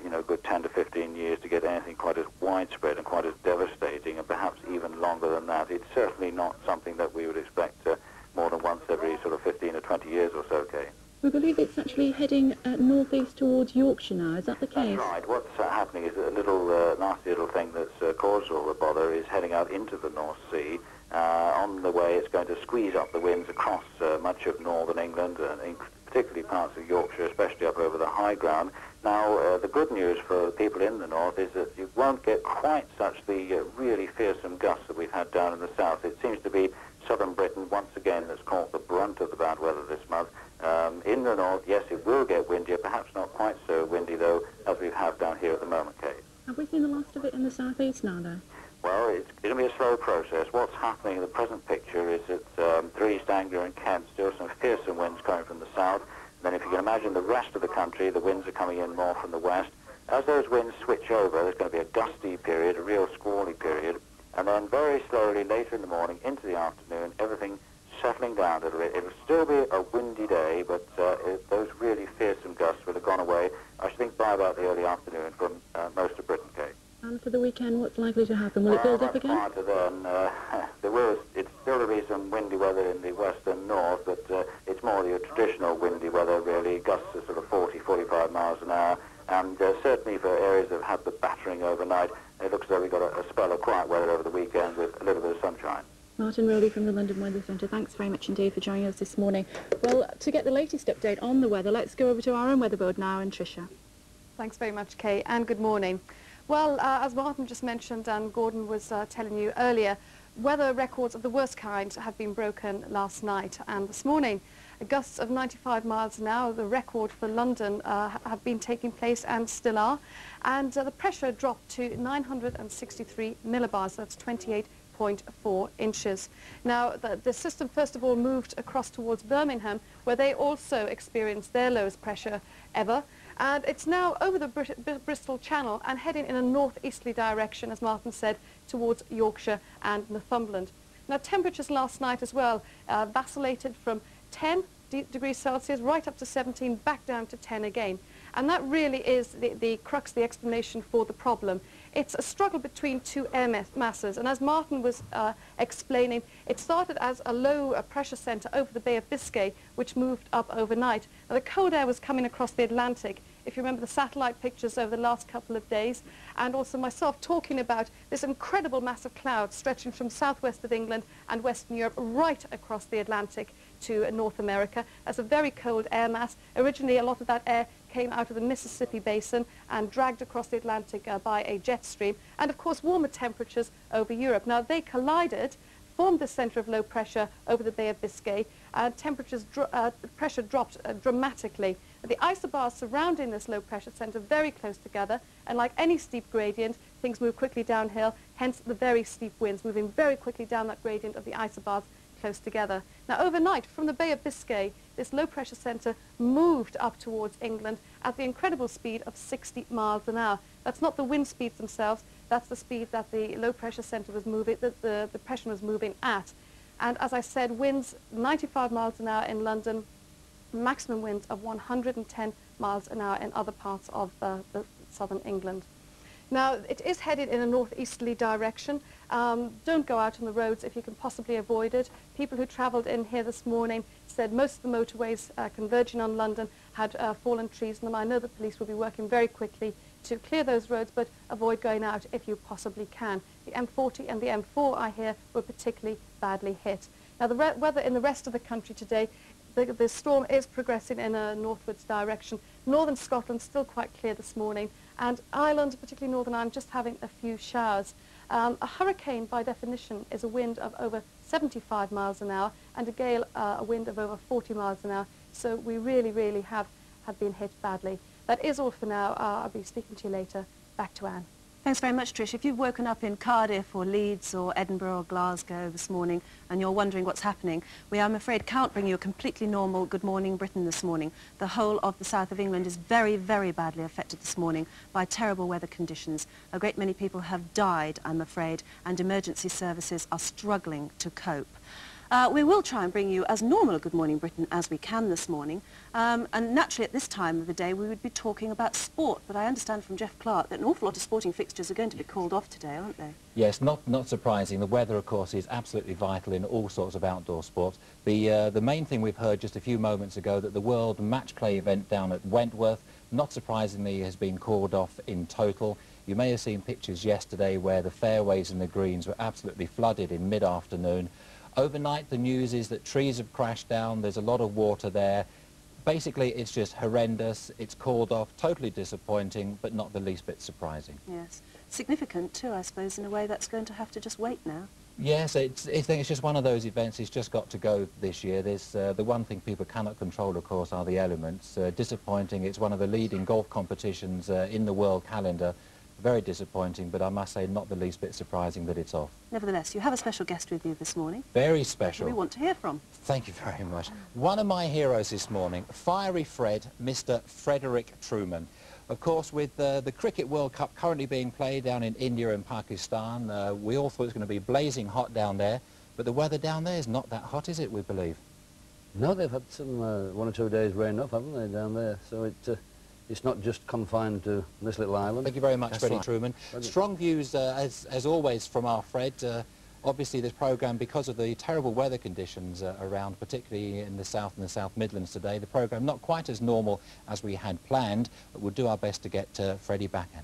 you know, a good 10 to 15 years to get anything quite as widespread and quite as devastating, and perhaps even longer than that. It's certainly not something that we would expect uh, more than once every sort of 15 or 20 years or so, Kay. We believe it's actually heading uh, northeast towards Yorkshire now. Is that the case? That's right. What's uh, happening is that a little uh, nasty little thing that's uh, caused all the bother is heading out into the North Sea. Uh, on the way, it's going to squeeze up the winds across uh, much of northern England, and in particularly parts of Yorkshire, especially up over the high ground. Now, uh, the good news for people in the north is that you won't get quite such the uh, really fearsome gusts that we've had down in the south. It seems to be southern Britain, once again, that's caught the brunt of the bad weather this month. Um, in the north, yes, it will get windier, perhaps not quite so windy, though, as we have down here at the moment, Kate. Have we seen the last of it in the southeast now, though? Well, it's going to be a slow process. What's happening in the present picture is that um, through East Anglia and Kent, still some fearsome winds coming from the south. And then if you can imagine the rest of the country, the winds are coming in more from the west. As those winds switch over, there's going to be a gusty period, a real squally period, and then very slowly later in the morning into the afternoon, everything settling down a little bit. It'll still be a windy day, but uh, it, those really fearsome gusts will have gone away, I should think, by about the early afternoon from uh, most of Britain, Kate. And for the weekend, what's likely to happen? Will it build up again? Prior to then, uh, there will, it's still to be some windy weather in the west and north, but uh, it's more the traditional windy weather, really. Gusts are sort of 40, 45 miles an hour, and uh, certainly for areas that have had the battering overnight, it looks as though we've got a, a spell of quiet weather over the weekend with a little bit of sunshine. Martin Rowley from the London Weather Centre, thanks very much indeed for joining us this morning. Well, to get the latest update on the weather, let's go over to our own weather board now and Tricia. Thanks very much, Kay, and good morning. Well, uh, as Martin just mentioned and Gordon was uh, telling you earlier, weather records of the worst kind have been broken last night and this morning. Gusts of 95 miles an hour, the record for London, uh, have been taking place and still are. And uh, the pressure dropped to 963 millibars, that's 28.4 inches. Now, the, the system first of all moved across towards Birmingham, where they also experienced their lowest pressure ever. And it's now over the Br Bristol Channel and heading in a northeasterly direction, as Martin said, towards Yorkshire and Northumberland. Now, temperatures last night as well uh, vacillated from 10 degrees Celsius right up to 17, back down to 10 again. And that really is the, the crux, the explanation for the problem. It's a struggle between two air masses, and as Martin was uh, explaining, it started as a low uh, pressure center over the Bay of Biscay, which moved up overnight. Now, the cold air was coming across the Atlantic, if you remember the satellite pictures over the last couple of days, and also myself talking about this incredible mass of clouds stretching from southwest of England and Western Europe right across the Atlantic to North America as a very cold air mass. Originally, a lot of that air came out of the Mississippi Basin and dragged across the Atlantic uh, by a jet stream, and of course warmer temperatures over Europe. Now, they collided, formed the center of low pressure over the Bay of Biscay, and temperatures, uh, pressure dropped uh, dramatically. The isobars surrounding this low pressure center very close together, and like any steep gradient, things move quickly downhill, hence the very steep winds moving very quickly down that gradient of the isobars close together. Now overnight, from the Bay of Biscay, this low pressure center moved up towards England at the incredible speed of 60 miles an hour. That's not the wind speeds themselves, that's the speed that the low pressure center was moving, that the, pressure was moving at. And as I said, winds 95 miles an hour in London, maximum winds of 110 miles an hour in other parts of uh, southern England. Now, it is headed in a northeasterly direction. Um, don't go out on the roads if you can possibly avoid it. People who travelled in here this morning said most of the motorways uh, converging on London had uh, fallen trees in them. I know the police will be working very quickly to clear those roads, but avoid going out if you possibly can. The M40 and the M4, I hear, were particularly badly hit. Now, the weather in the rest of the country today the, the, storm is progressing in a northwards direction. Northern Scotland still quite clear this morning, and Ireland, particularly Northern Ireland, just having a few showers. Um, a hurricane, by definition, is a wind of over 75 miles an hour, and a gale, uh, a wind of over 40 miles an hour. So we really, really have, have been hit badly. That is all for now. Uh, I'll be speaking to you later. Back to Anne. Thanks very much, Trish. If you've woken up in Cardiff or Leeds or Edinburgh or Glasgow this morning and you're wondering what's happening, we, I'm afraid, can't bring you a completely normal Good Morning Britain this morning. The whole of the south of England is very, very badly affected this morning by terrible weather conditions. A great many people have died, I'm afraid, and emergency services are struggling to cope. Uh, we will try and bring you as normal a Good Morning Britain as we can this morning. Um, and naturally at this time of the day we would be talking about sport, but I understand from Geoff Clark that an awful lot of sporting fixtures are going to be called off today, aren't they? Yes, not, not surprising. The weather, of course, is absolutely vital in all sorts of outdoor sports. The, uh, the main thing we've heard just a few moments ago that the World Match Play event down at Wentworth, not surprisingly, has been called off in total. You may have seen pictures yesterday where the fairways and the greens were absolutely flooded in mid-afternoon. Overnight, the news is that trees have crashed down. There's a lot of water there. Basically, it's just horrendous. It's called off. Totally disappointing, but not the least bit surprising. Yes. Significant, too, I suppose, in a way that's going to have to just wait now. Yes, it's, it's, it's just one of those events. It's just got to go this year. There's, uh, the one thing people cannot control, of course, are the elements. Uh, disappointing. It's one of the leading golf competitions uh, in the world calendar. Very disappointing, but I must say not the least bit surprising that it's off. Nevertheless, you have a special guest with you this morning. Very special. we want to hear from. Thank you very much. One of my heroes this morning, Fiery Fred, Mr. Frederick Trueman. Of course, with uh, the Cricket World Cup currently being played down in India and Pakistan, uh, we all thought it was going to be blazing hot down there, but the weather down there is not that hot, is it, we believe? No, they've had some uh, one or two days rain off, haven't they, down there? So it, uh, it's not just confined to this little island. Thank you very much, Freddie right. Trueman. Strong views, uh, as, as always, from our Fred. Uh, obviously, this programme, because of the terrible weather conditions uh, around, particularly in the south and the South Midlands today, the programme not quite as normal as we had planned, but we'll do our best to get uh, Freddie back in.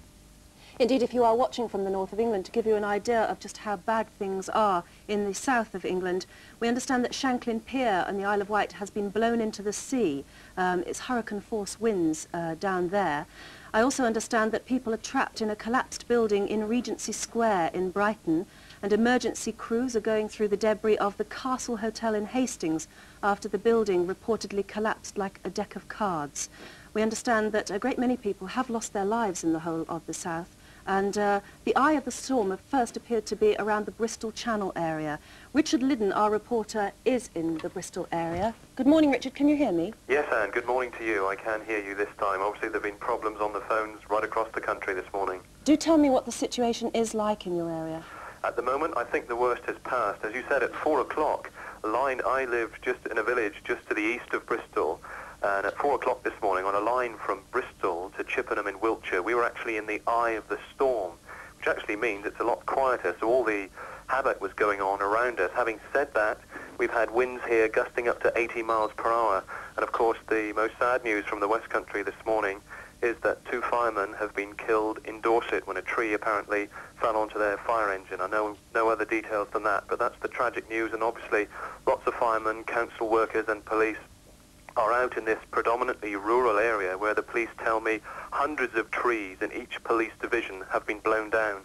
Indeed, if you are watching from the north of England, to give you an idea of just how bad things are in the south of England, we understand that Shanklin Pier on the Isle of Wight has been blown into the sea. Um, it's hurricane force winds uh, down there. I also understand that people are trapped in a collapsed building in Regency Square in Brighton. and emergency crews are going through the debris of the Castle Hotel in Hastings after the building reportedly collapsed like a deck of cards. We understand that a great many people have lost their lives in the whole of the south, and uh, the eye of the storm at first appeared to be around the Bristol Channel area. Richard Liddon, our reporter, is in the Bristol area. Good morning, Richard. Can you hear me? Yes, Anne, good morning to you. I can hear you this time. Obviously, there have been problems on the phones right across the country this morning. Do tell me what the situation is like in your area. At the moment, I think the worst has passed. As you said, at 4 o'clock, line, I live just in a village just to the east of Bristol, and at 4 o'clock this morning, on a line from Bristol to Chippenham in Wiltshire, we were actually in the eye of the storm, which actually means it's a lot quieter, so all the havoc was going on around us. Having said that, we've had winds here gusting up to 80 miles per hour, and of course the most sad news from the West Country this morning is that two firemen have been killed in Dorset when a tree apparently fell onto their fire engine. I know no other details than that, but that's the tragic news, and obviously lots of firemen, council workers and police are out in this predominantly rural area where the police tell me hundreds of trees in each police division have been blown down.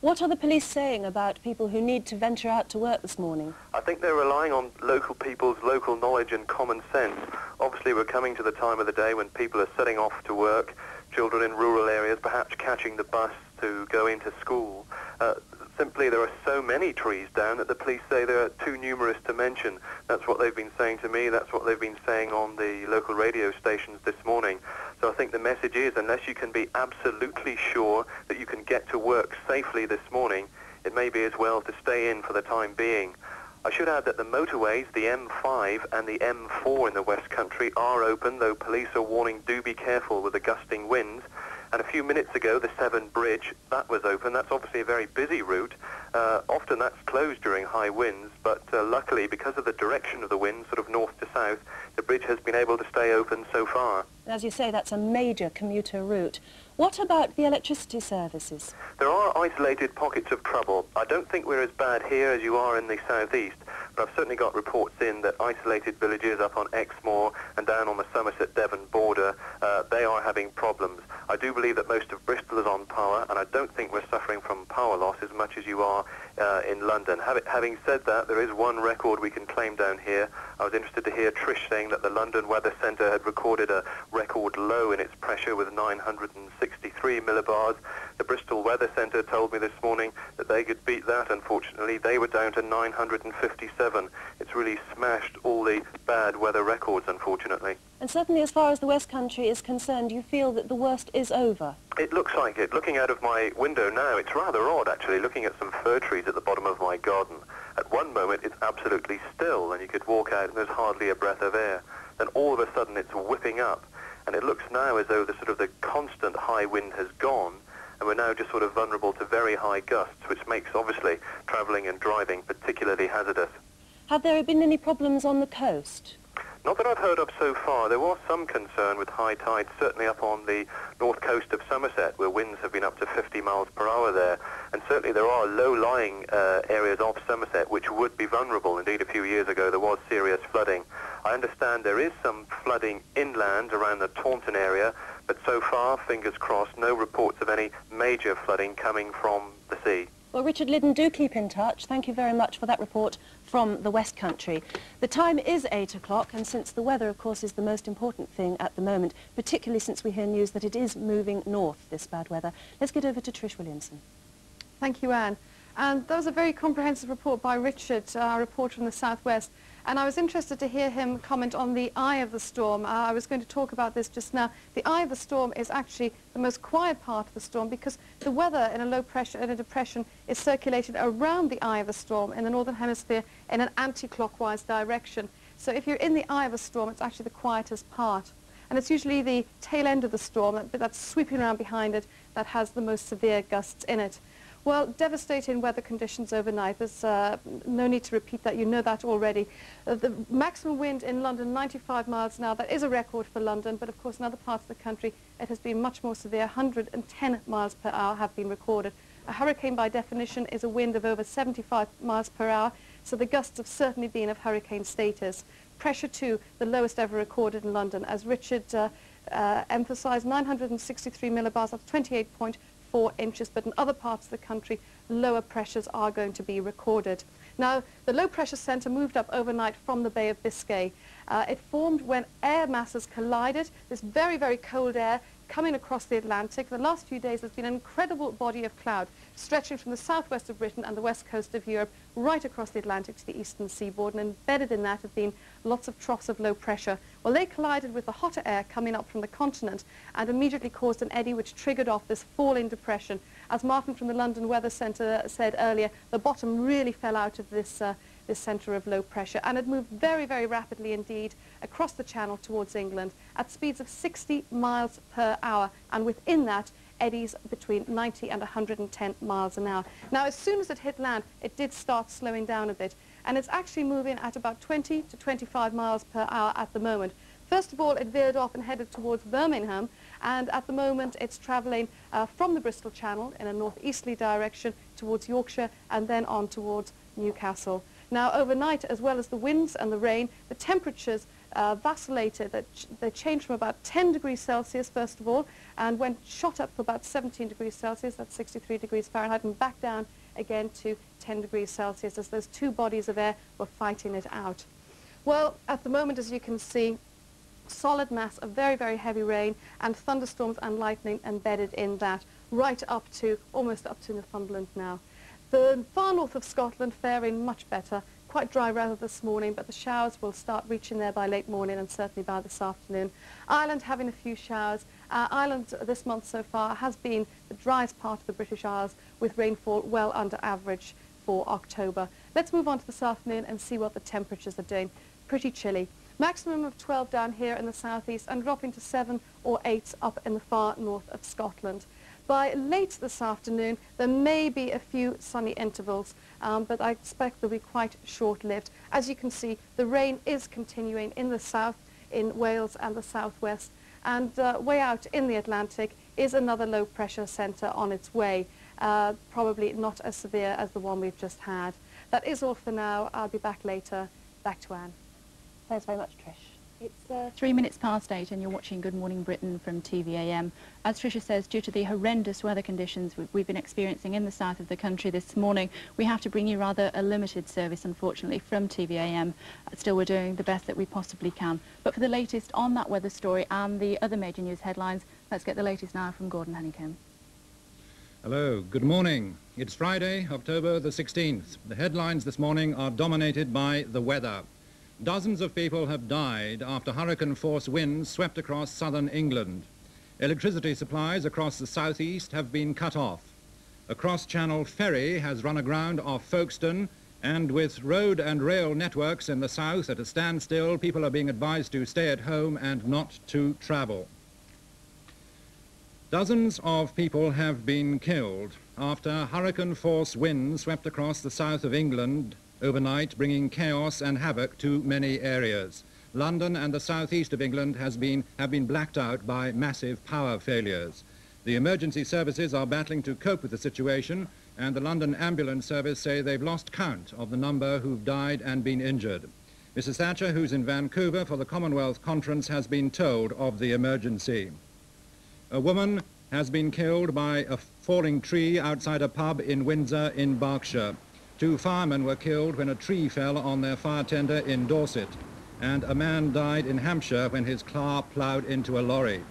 What are the police saying about people who need to venture out to work this morning? I think they're relying on local people's local knowledge and common sense. Obviously, we're coming to the time of the day when people are setting off to work, children in rural areas perhaps catching the bus to go into school. Uh, simply there are so many trees down that the police say they are too numerous to mention. That's what they've been saying to me. That's what they've been saying on the local radio stations this morning. So I think the message is unless you can be absolutely sure that you can get to work safely this morning, it may be as well to stay in for the time being. I should add that the motorways, the M5 and the M4 in the West Country are open, though police are warning do be careful with the gusting winds. And a few minutes ago, the Severn Bridge, that was open. That's obviously a very busy route. Uh, often that's closed during high winds, but uh, luckily, because of the direction of the wind, sort of north to south, the bridge has been able to stay open so far. As you say, that's a major commuter route. What about the electricity services? There are isolated pockets of trouble. I don't think we're as bad here as you are in the southeast, but I've certainly got reports in that isolated villages up on Exmoor and down on the Somerset-Devon border, uh, they are having problems. I do believe that most of Bristol is on power, and I don't think we're suffering from power loss as much as you are uh, in London. having said that, there is one record we can claim down here. I was interested to hear Trish saying that the London Weather Centre had recorded a record low in its pressure with 963 millibars. The Bristol Weather Centre told me this morning that they could beat that, unfortunately. They were down to 957. It's really smashed all the bad weather records, unfortunately. And certainly as far as the West Country is concerned, you feel that the worst is over? It looks like it. Looking out of my window now, it's rather odd, actually, looking at some fir trees at the bottom of my garden. At one moment, it's absolutely still, and you could walk out and there's hardly a breath of air. Then all of a sudden, it's whipping up. And it looks now as though the sort of the constant high wind has gone, and we're now just sort of vulnerable to very high gusts, which makes, obviously, travelling and driving particularly hazardous. Have there been any problems on the coast? Not that I've heard of so far. There was some concern with high tide, certainly up on the north coast of Somerset, where winds have been up to 50 miles per hour there. And certainly there are low-lying uh, areas of Somerset which would be vulnerable. Indeed, a few years ago there was serious flooding. I understand there is some flooding inland around the Taunton area, but so far, fingers crossed, no reports of any major flooding coming from the sea. Well, Richard Liddon, do keep in touch. Thank you very much for that report from the West Country. The time is 8 o'clock, and since the weather, of course, is the most important thing at the moment, particularly since we hear news that it is moving north, this bad weather, let's get over to Trish Williamson. Thank you, Anne. And that was a very comprehensive report by Richard, uh, our reporter from the Southwest. And I was interested to hear him comment on the eye of the storm. Uh, I was going to talk about this just now. The eye of the storm is actually the most quiet part of the storm because the weather in a low pressure and a depression is circulated around the eye of the storm in the northern hemisphere in an anti-clockwise direction. So if you're in the eye of a storm, it's actually the quietest part. And it's usually the tail end of the storm that, that's sweeping around behind it that has the most severe gusts in it. Well, devastating weather conditions overnight. There's uh, no need to repeat that. You know that already. Uh, the maximum wind in London, 95 miles an hour. That is a record for London, but of course in other parts of the country it has been much more severe. 110 miles per hour have been recorded. A hurricane by definition is a wind of over 75 miles per hour, so the gusts have certainly been of hurricane status. Pressure 2, the lowest ever recorded in London, as Richard uh, uh, emphasised, 963 millibars, that's 28.4 four inches, but in other parts of the country, lower pressures are going to be recorded. Now, the low pressure centre moved up overnight from the Bay of Biscay. Uh, it formed when air masses collided. This very, very cold air coming across the Atlantic. The last few days there's been an incredible body of cloud stretching from the southwest of Britain and the west coast of Europe right across the Atlantic to the eastern seaboard and embedded in that have been lots of troughs of low pressure. Well, they collided with the hotter air coming up from the continent and immediately caused an eddy which triggered off this falling depression. As Martin from the London Weather Centre said earlier, the bottom really fell out of this uh, this centre of low pressure and it moved very, very rapidly indeed across the channel towards England at speeds of 60 miles per hour and within that eddies between 90 and 110 miles an hour. Now as soon as it hit land it did start slowing down a bit and it's actually moving at about 20 to 25 miles per hour at the moment. First of all, it veered off and headed towards Birmingham, and at the moment it's travelling uh, from the Bristol Channel in a northeasterly direction towards Yorkshire and then on towards Newcastle. Now, overnight, as well as the winds and the rain, the temperatures uh, vacillated. That ch they changed from about 10 degrees Celsius, first of all, and went shot up to about 17 degrees Celsius, that's 63 degrees Fahrenheit, and back down again to 10 degrees Celsius as those two bodies of air were fighting it out. Well, at the moment, as you can see, solid mass of very, very heavy rain and thunderstorms and lightning embedded in that, right up to, almost up to Northumberland now. The far north of Scotland faring much better. Quite dry weather this morning, but the showers will start reaching there by late morning and certainly by this afternoon. Ireland having a few showers. Uh, Ireland this month so far has been the driest part of the British Isles with rainfall well under average for October. Let's move on to this afternoon and see what the temperatures are doing. Pretty chilly. Maximum of 12 down here in the southeast and dropping to 7 or 8 up in the far north of Scotland. By late this afternoon, there may be a few sunny intervals, um, but I expect they'll be quite short-lived. As you can see, the rain is continuing in the south, in Wales and the southwest, and uh, way out in the Atlantic is another low-pressure centre on its way, uh, probably not as severe as the one we've just had. That is all for now. I'll be back later. Back to Anne. Thanks very much, Trish. It's uh, three minutes past eight and you're watching Good Morning Britain from TVAM. As Tricia says, due to the horrendous weather conditions we've been experiencing in the south of the country this morning, we have to bring you rather a limited service, unfortunately, from TVAM. Still, we're doing the best that we possibly can. But for the latest on that weather story and the other major news headlines, let's get the latest now from Gordon Honeycombe. Hello, good morning. It's Friday, October the 16th. The headlines this morning are dominated by the weather. Dozens of people have died after hurricane-force winds swept across southern England. Electricity supplies across the southeast have been cut off. A cross-channel ferry has run aground off Folkestone, and with road and rail networks in the south at a standstill, people are being advised to stay at home and not to travel. Dozens of people have been killed after hurricane-force winds swept across the south of England overnight, bringing chaos and havoc to many areas. London and the southeast of England has been, have been blacked out by massive power failures. The emergency services are battling to cope with the situation, and the London Ambulance Service say they've lost count of the number who've died and been injured. Mrs Thatcher, who's in Vancouver for the Commonwealth Conference, has been told of the emergency. A woman has been killed by a falling tree outside a pub in Windsor in Berkshire. Two firemen were killed when a tree fell on their fire tender in Dorset, and a man died in Hampshire when his car ploughed into a lorry.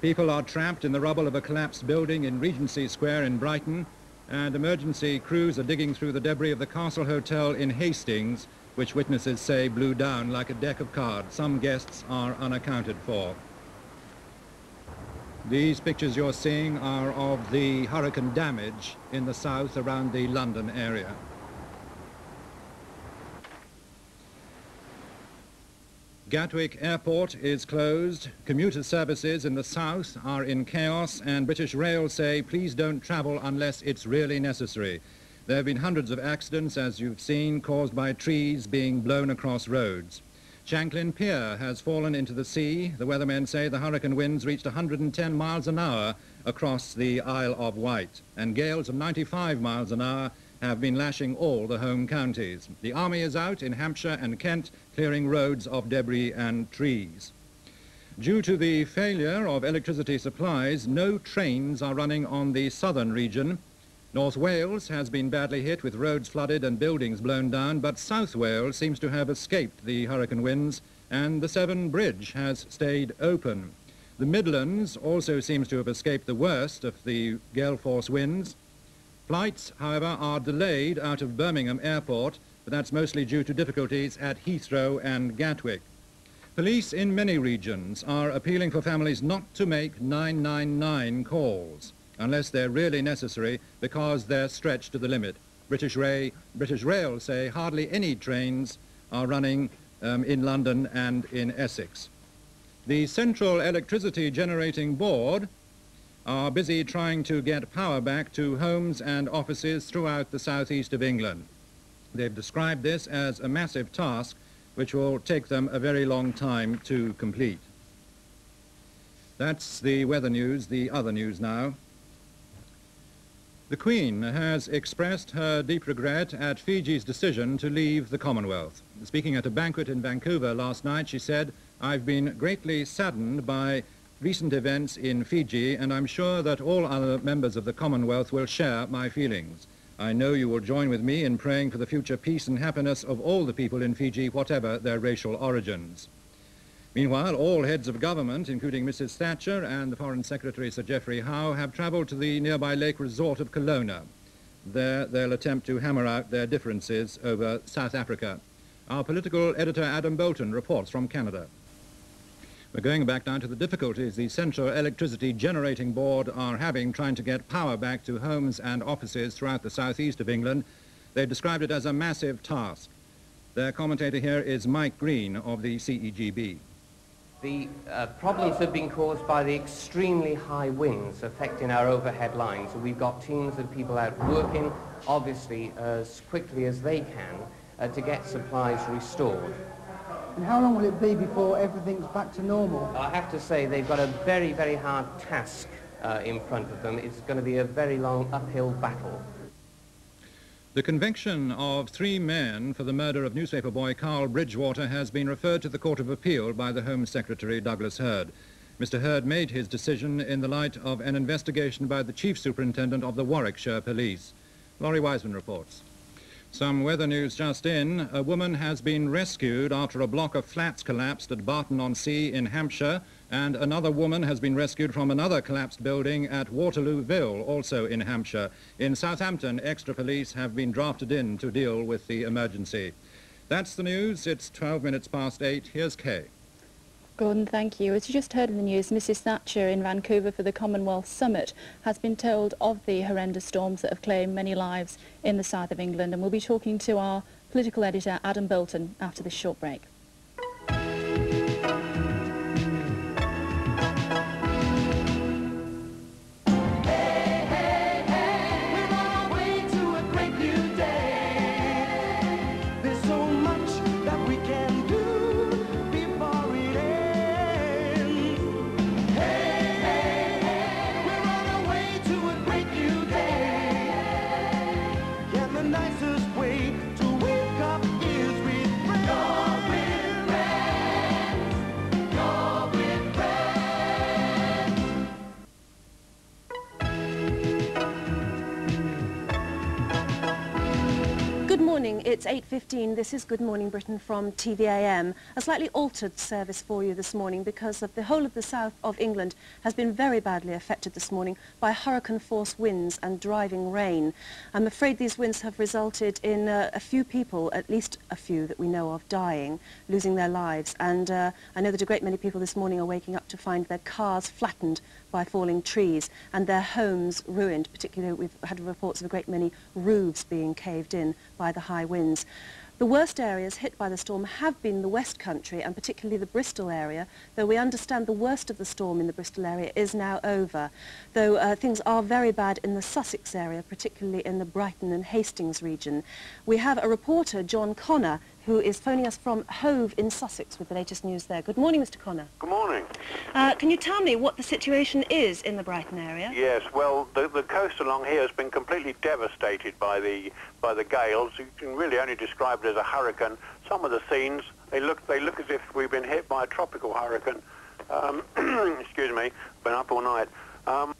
People are trapped in the rubble of a collapsed building in Regency Square in Brighton, and emergency crews are digging through the debris of the Castle Hotel in Hastings, which witnesses say blew down like a deck of cards. Some guests are unaccounted for. These pictures you're seeing are of the hurricane damage in the south around the London area. Gatwick Airport is closed. Commuter services in the south are in chaos and British Rail say please don't travel unless it's really necessary. There have been hundreds of accidents, as you've seen, caused by trees being blown across roads. Shanklin Pier has fallen into the sea. The weathermen say the hurricane winds reached 110 miles an hour across the Isle of Wight, and gales of 95 miles an hour have been lashing all the home counties. The army is out in Hampshire and Kent clearing roads of debris and trees. Due to the failure of electricity supplies, no trains are running on the southern region. North Wales has been badly hit with roads flooded and buildings blown down, but South Wales seems to have escaped the hurricane winds and the Severn Bridge has stayed open. The Midlands also seems to have escaped the worst of the gale force winds. Flights, however, are delayed out of Birmingham Airport, but that's mostly due to difficulties at Heathrow and Gatwick. Police in many regions are appealing for families not to make 999 calls unless they're really necessary because they're stretched to the limit. British, Ray, British Rail say hardly any trains are running um, in London and in Essex. The Central Electricity Generating Board are busy trying to get power back to homes and offices throughout the southeast of England. They've described this as a massive task which will take them a very long time to complete. That's the weather news, the other news now. The Queen has expressed her deep regret at Fiji's decision to leave the Commonwealth. Speaking at a banquet in Vancouver last night, she said, I've been greatly saddened by recent events in Fiji, and I'm sure that all other members of the Commonwealth will share my feelings. I know you will join with me in praying for the future peace and happiness of all the people in Fiji, whatever their racial origins. Meanwhile, all heads of government, including Mrs. Thatcher and the Foreign Secretary Sir Geoffrey Howe, have travelled to the nearby lake resort of Kelowna. There they'll attempt to hammer out their differences over South Africa. Our political editor Adam Boulton reports from Canada. We're going back now to the difficulties the Central Electricity Generating Board are having trying to get power back to homes and offices throughout the southeast of England. They've described it as a massive task. Their commentator here is Mike Green of the CEGB. The uh, problems have been caused by the extremely high winds affecting our overhead lines. We've got teams of people out working, obviously, as quickly as they can uh, to get supplies restored. And how long will it be before everything's back to normal? I have to say they've got a very, very hard task uh, in front of them. It's going to be a very long uphill battle. The conviction of three men for the murder of newspaper boy Carl Bridgewater has been referred to the Court of Appeal by the Home Secretary Douglas Hurd. Mr Hurd made his decision in the light of an investigation by the Chief Superintendent of the Warwickshire Police. Laurie Wiseman reports. Some weather news just in. A woman has been rescued after a block of flats collapsed at Barton-on-Sea in Hampshire, and another woman has been rescued from another collapsed building at Waterlooville, also in Hampshire. In Southampton, extra police have been drafted in to deal with the emergency. That's the news. It's 12 minutes past 8. Here's Kay. Gordon, thank you. As you just heard in the news, Mrs Thatcher in Vancouver for the Commonwealth Summit has been told of the horrendous storms that have claimed many lives in the south of England and we'll be talking to our political editor Adam Boulton after this short break. It's 8.15. This is Good Morning Britain from TVAM. A slightly altered service for you this morning because of the whole of the south of England has been very badly affected this morning by hurricane-force winds and driving rain. I'm afraid these winds have resulted in uh, a few people, at least a few that we know of, dying, losing their lives. And uh, I know that a great many people this morning are waking up to find their cars flattened by falling trees and their homes ruined, particularly we've had reports of a great many roofs being caved in by the high winds. The worst areas hit by the storm have been the West Country and particularly the Bristol area, though we understand the worst of the storm in the Bristol area is now over, though uh, things are very bad in the Sussex area, particularly in the Brighton and Hastings region. We have a reporter, John Connor, who is phoning us from Hove in Sussex with the latest news there. Good morning, Mr Connor. Good morning. Uh, can you tell me what the situation is in the Brighton area? Yes, well, the, the coast along here has been completely devastated by the by the gales. You can really only describe it as a hurricane. Some of the scenes, they look they look as if we've been hit by a tropical hurricane. Um, excuse me, been up all night. Um,